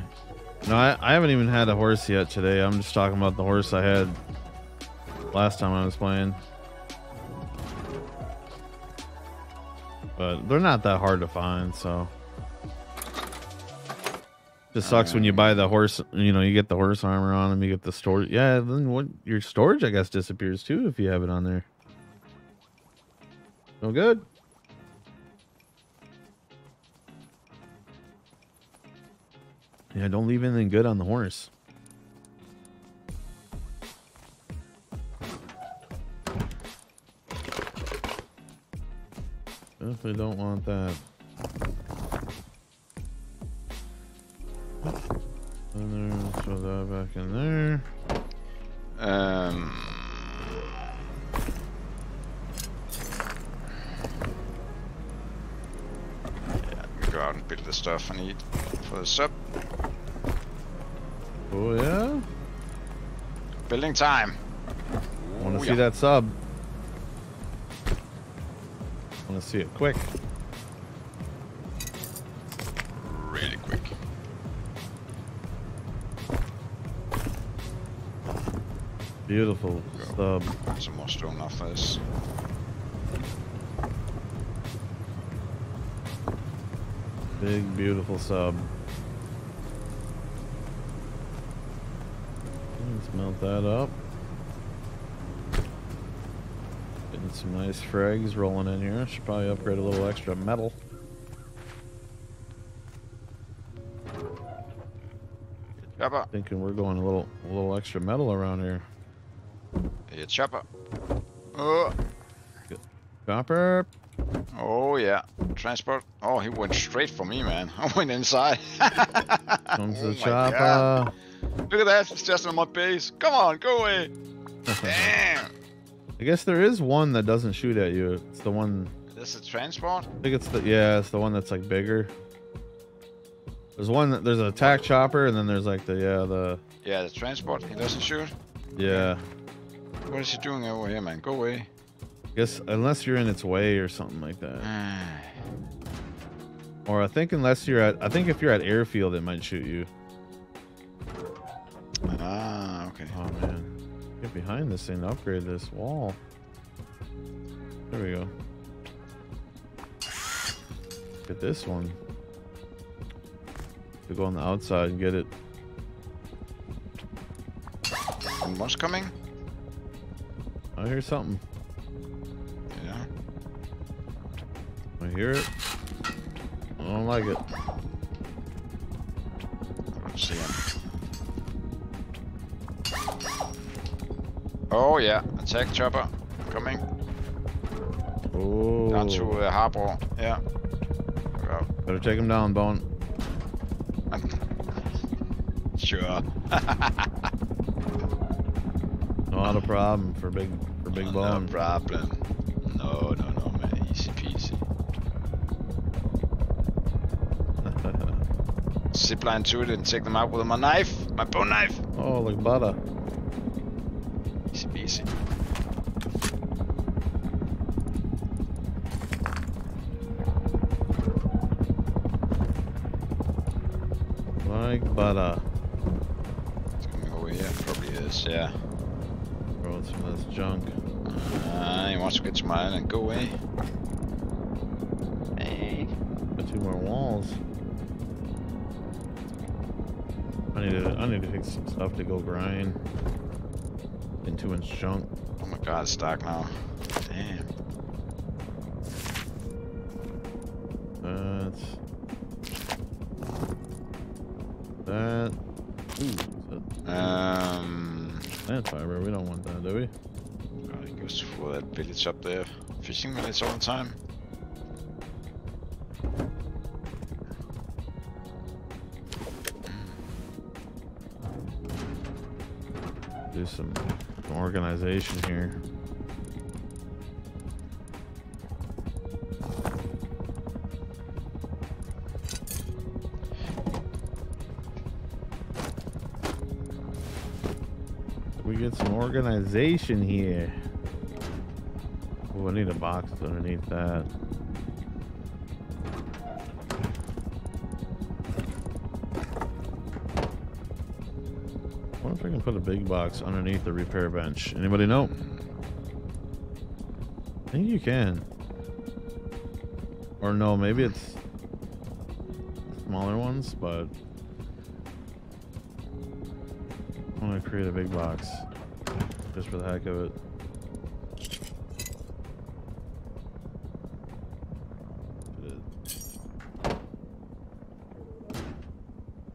No, I, I haven't even had a horse yet today. I'm just talking about the horse I had last time I was playing. But they're not that hard to find, so. Just sucks when you um, buy the horse, you know, you get the horse armor on them, you get the storage. Yeah, then what your storage I guess disappears too if you have it on there. No good. Yeah, don't leave anything good on the horse. Definitely don't want that. And there, throw that back in there. Um, yeah, go out and build the stuff I need for the sub. Oh yeah, Building time. want to yeah. see that sub. Want to see it quick. Beautiful sub. Some more stone off this. Big beautiful sub. Let's melt that up. Getting some nice frags rolling in here. Should probably upgrade a little extra metal. Thinking we're going a little a little extra metal around here. Yeah, chopper. Oh, Copper. oh yeah. Transport. Oh, he went straight for me, man. I went inside. Comes Oh the my God. chopper. Look at that. It's just on my base. Come on, go away. Damn. I guess there is one that doesn't shoot at you. It's the one This is transport. I think it's the yeah, it's the one that's like bigger. There's one that there's an attack chopper and then there's like the yeah, the Yeah, the transport. He doesn't shoot. yeah. What is it doing over here, man? Go away. I guess unless you're in its way or something like that. Or I think unless you're at I think if you're at airfield it might shoot you. ah, okay. Oh man. Get behind this thing to upgrade this wall. There we go. Get this one. To go on the outside and get it. And coming? I hear something. Yeah. I hear it. I don't like it. I don't see him. Oh yeah, attack chopper coming Oh. down to uh, harbor. Yeah. Well, Better take him down, Bone. sure. Not a problem for big for big no bone. problem. No, no, no, man. Easy peasy. Zipline to it and take them out with my knife, my bone knife. oh, like butter. Two inch junk. Oh my god, it's dark now. Damn. That. That. Ooh, that Um, plant fiber. We don't want that, do we? I guess for that village up there, fishing village all the time. Do some organization here. We get some organization here. Oh, I need a box underneath that. If I can put a big box underneath the repair bench. Anybody know? I think you can. Or no, maybe it's smaller ones, but I want to create a big box just for the heck of it.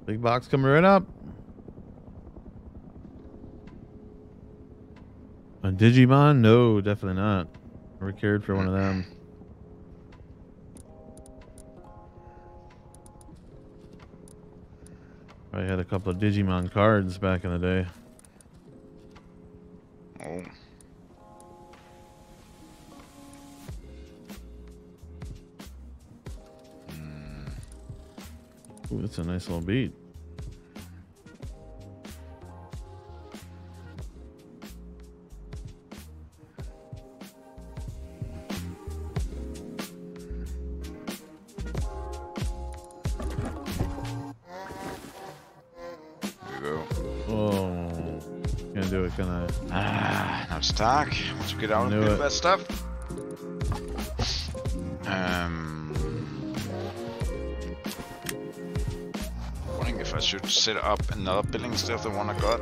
Big box coming right up. A Digimon? No, definitely not. Never cared for one of them. I had a couple of Digimon cards back in the day. Oh. Hmm. Ooh, that's a nice little beat. Ah, once it's dark. Want to get out and it. that stuff? Um, wondering if I should set up another building instead of the one I got,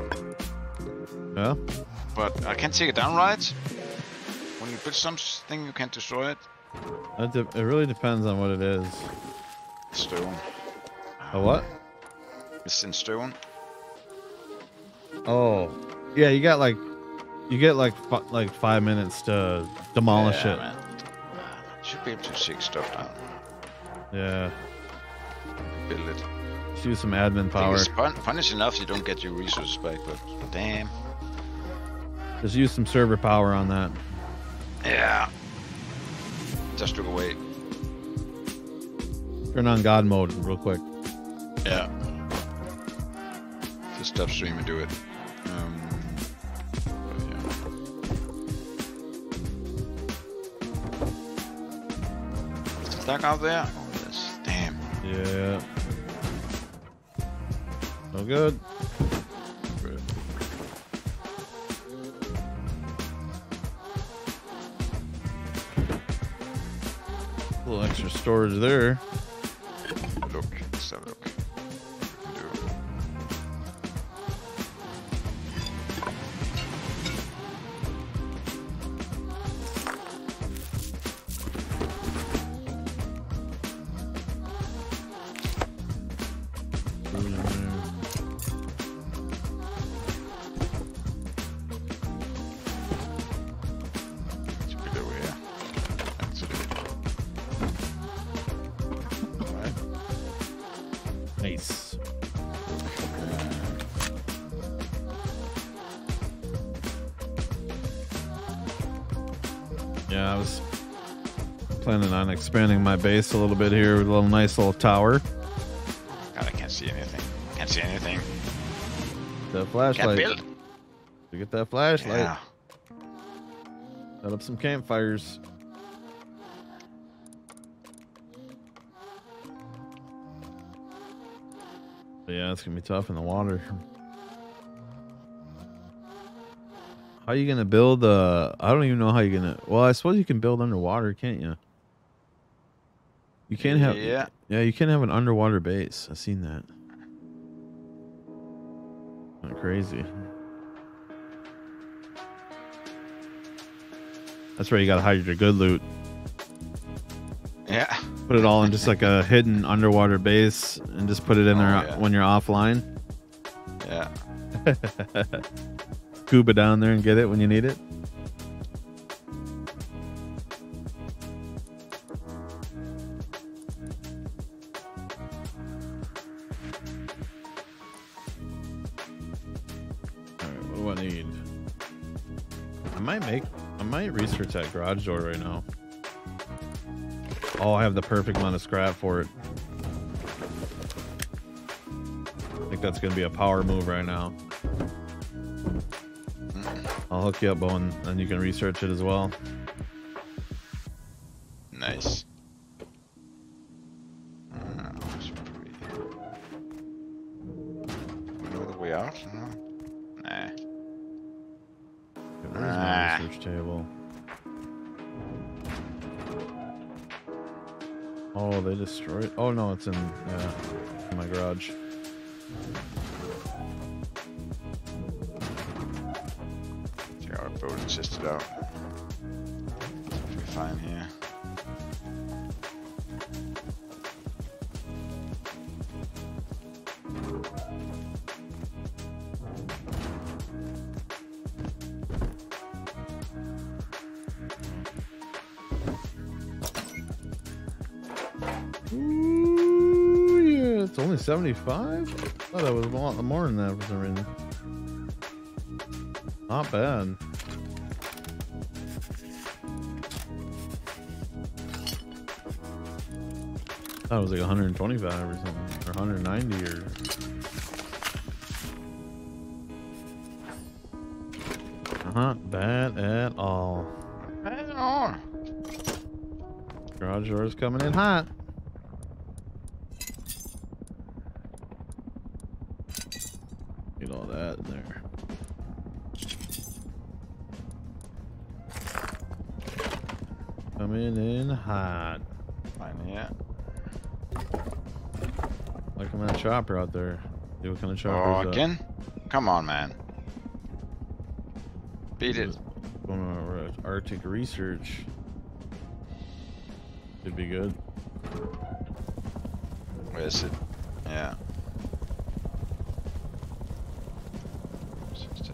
Yeah. but I can't take it down, right? When you build something, you can't destroy it. It really depends on what it is. Stone. A what? It's in stone. Oh, yeah. You got like, you get like like five minutes to demolish Yeah, it. man. Should be able to take stuff down. Yeah. Build it. Just use some admin power. It's fun, fun is enough you don't get your resources back, but damn. Just use some server power on that. Yeah. Just look away. Turn on God mode real quick. Yeah. Just stop stream and do it. Stuck out there? Oh, yes. Damn. Yeah. No good. A little extra storage there. Expanding my base a little bit here with a little nice little tower. God, I can't see anything. Can't see anything. The Can't flashlight. build. To get that flashlight. Yeah. Set up some campfires. But yeah, it's gonna be tough in the water. How are you gonna build? Uh, I don't even know how you're gonna. Well, I suppose you can build underwater, can't you? You can't have. Yeah. Yeah, you can't have an underwater base. I've seen that. Not crazy. That's where you gotta hide your good loot. Yeah. Put it all in just like a hidden underwater base and just put it in Oh, there yeah. when you're offline. Yeah. Scuba down there and get it when you need it. That garage door right now. Oh, I have the perfect amount of scrap for it. I think that's gonna be a power move right now. I'll hook you up, Bone, and you can research it as well. It's in yeah, in my garage. See how our boat is tested out. Be fine here. Only 75? I thought that was a lot more than that for some reason. Not bad. That was like 125 or something, or 190 or. Not bad at all. Garage doors coming in hot. Get all that in there. Coming in hot. Fine here. Like I'm that chopper out there. See what kind of chopper Oh, again? Come on, man. Beat it. Going on uh, Arctic research. Should be good. Where is it? Yeah.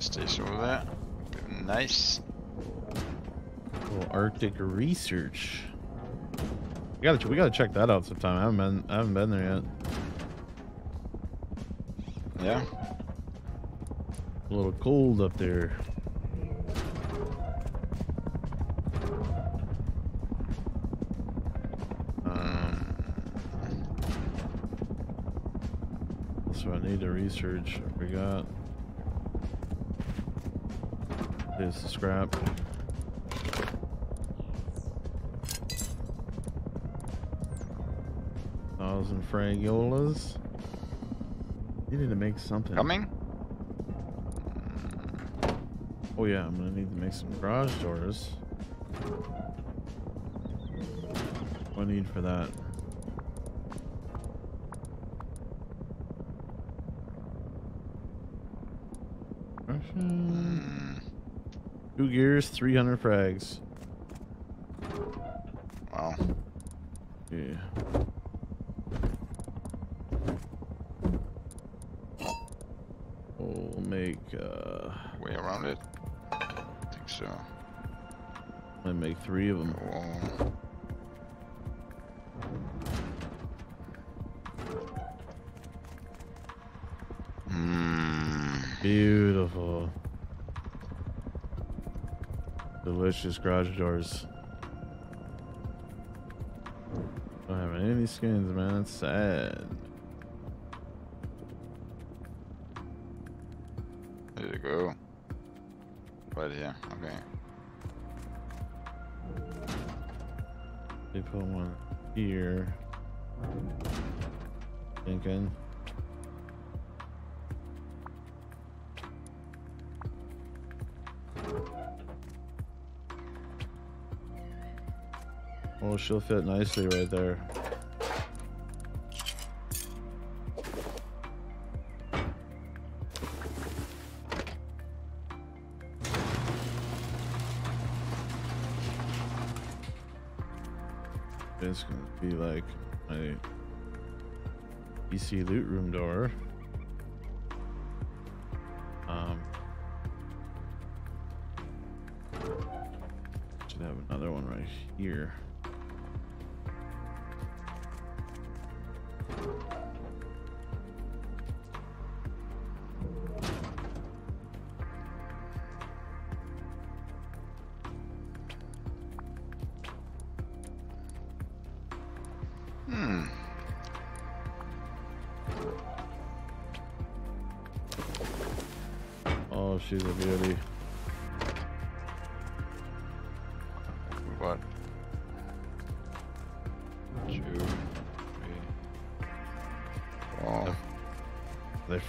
So it just stays over there. Nice. Little Arctic research. We gotta we gotta check that out sometime. I haven't been I haven't been there yet. Yeah. A little cold up there. Um, so I need to research. I forgot. There's the scrap. Thousand fragiolas. Needed to make something. Coming? Oh yeah, I'm gonna need to make some garage doors. What do I need for that? Two gears, 300 frags. wow. Yeah. We'll make, uh, Way around it. I think so. I make three of them. Cool. Mm, Beautiful. Delicious garage doors. Don't have any skins, man. It's sad. there you go. Right here. Okay. They put one here. Thinking. Oh, she'll fit nicely right there. It's gonna be like my PC loot room door.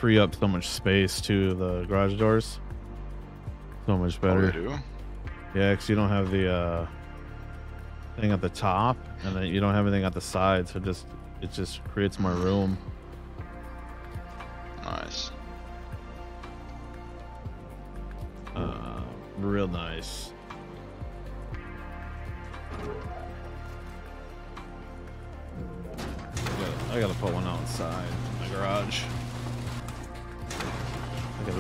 Free up so much space to the garage doors. So much Oh, better. do? Yeah, because you don't have the uh, thing at the top, and then you don't have anything at the side, so just it just creates more room.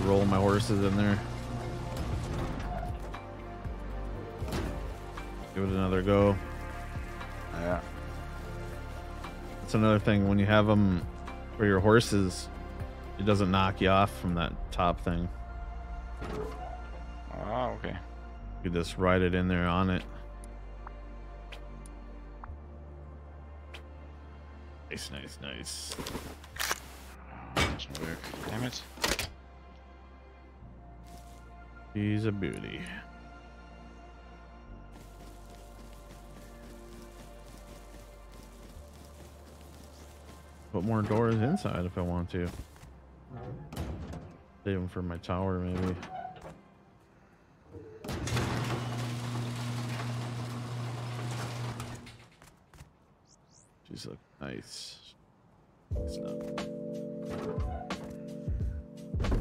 Roll my horses in there. Give it another go. Yeah. That's another thing when you have them for your horses, it doesn't knock you off from that top thing. Ah, okay. You just ride it in there on it. Nice, nice, nice. Damn it. He's a beauty. Put more doors inside if I want to. Save them for my tower, maybe. She's look nice. It's not.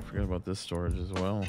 Forget about this storage as well.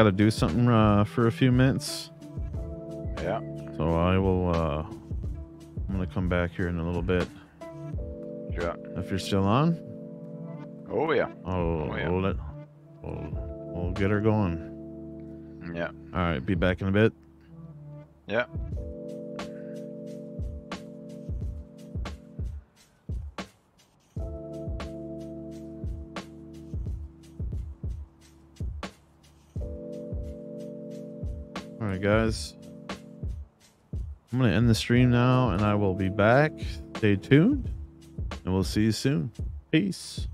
I gotta do something uh, for a few minutes. Yeah. So I will uh I'm gonna come back here in a little bit. Sure. If you're still on, Oh, yeah. I'll, Oh, yeah. we'll, let, we'll, we'll get her going. Yeah. Alright, be back in a bit. Yeah. Guys. I'm gonna end the stream now and I will be back. Stay tuned and we'll see you soon. Peace.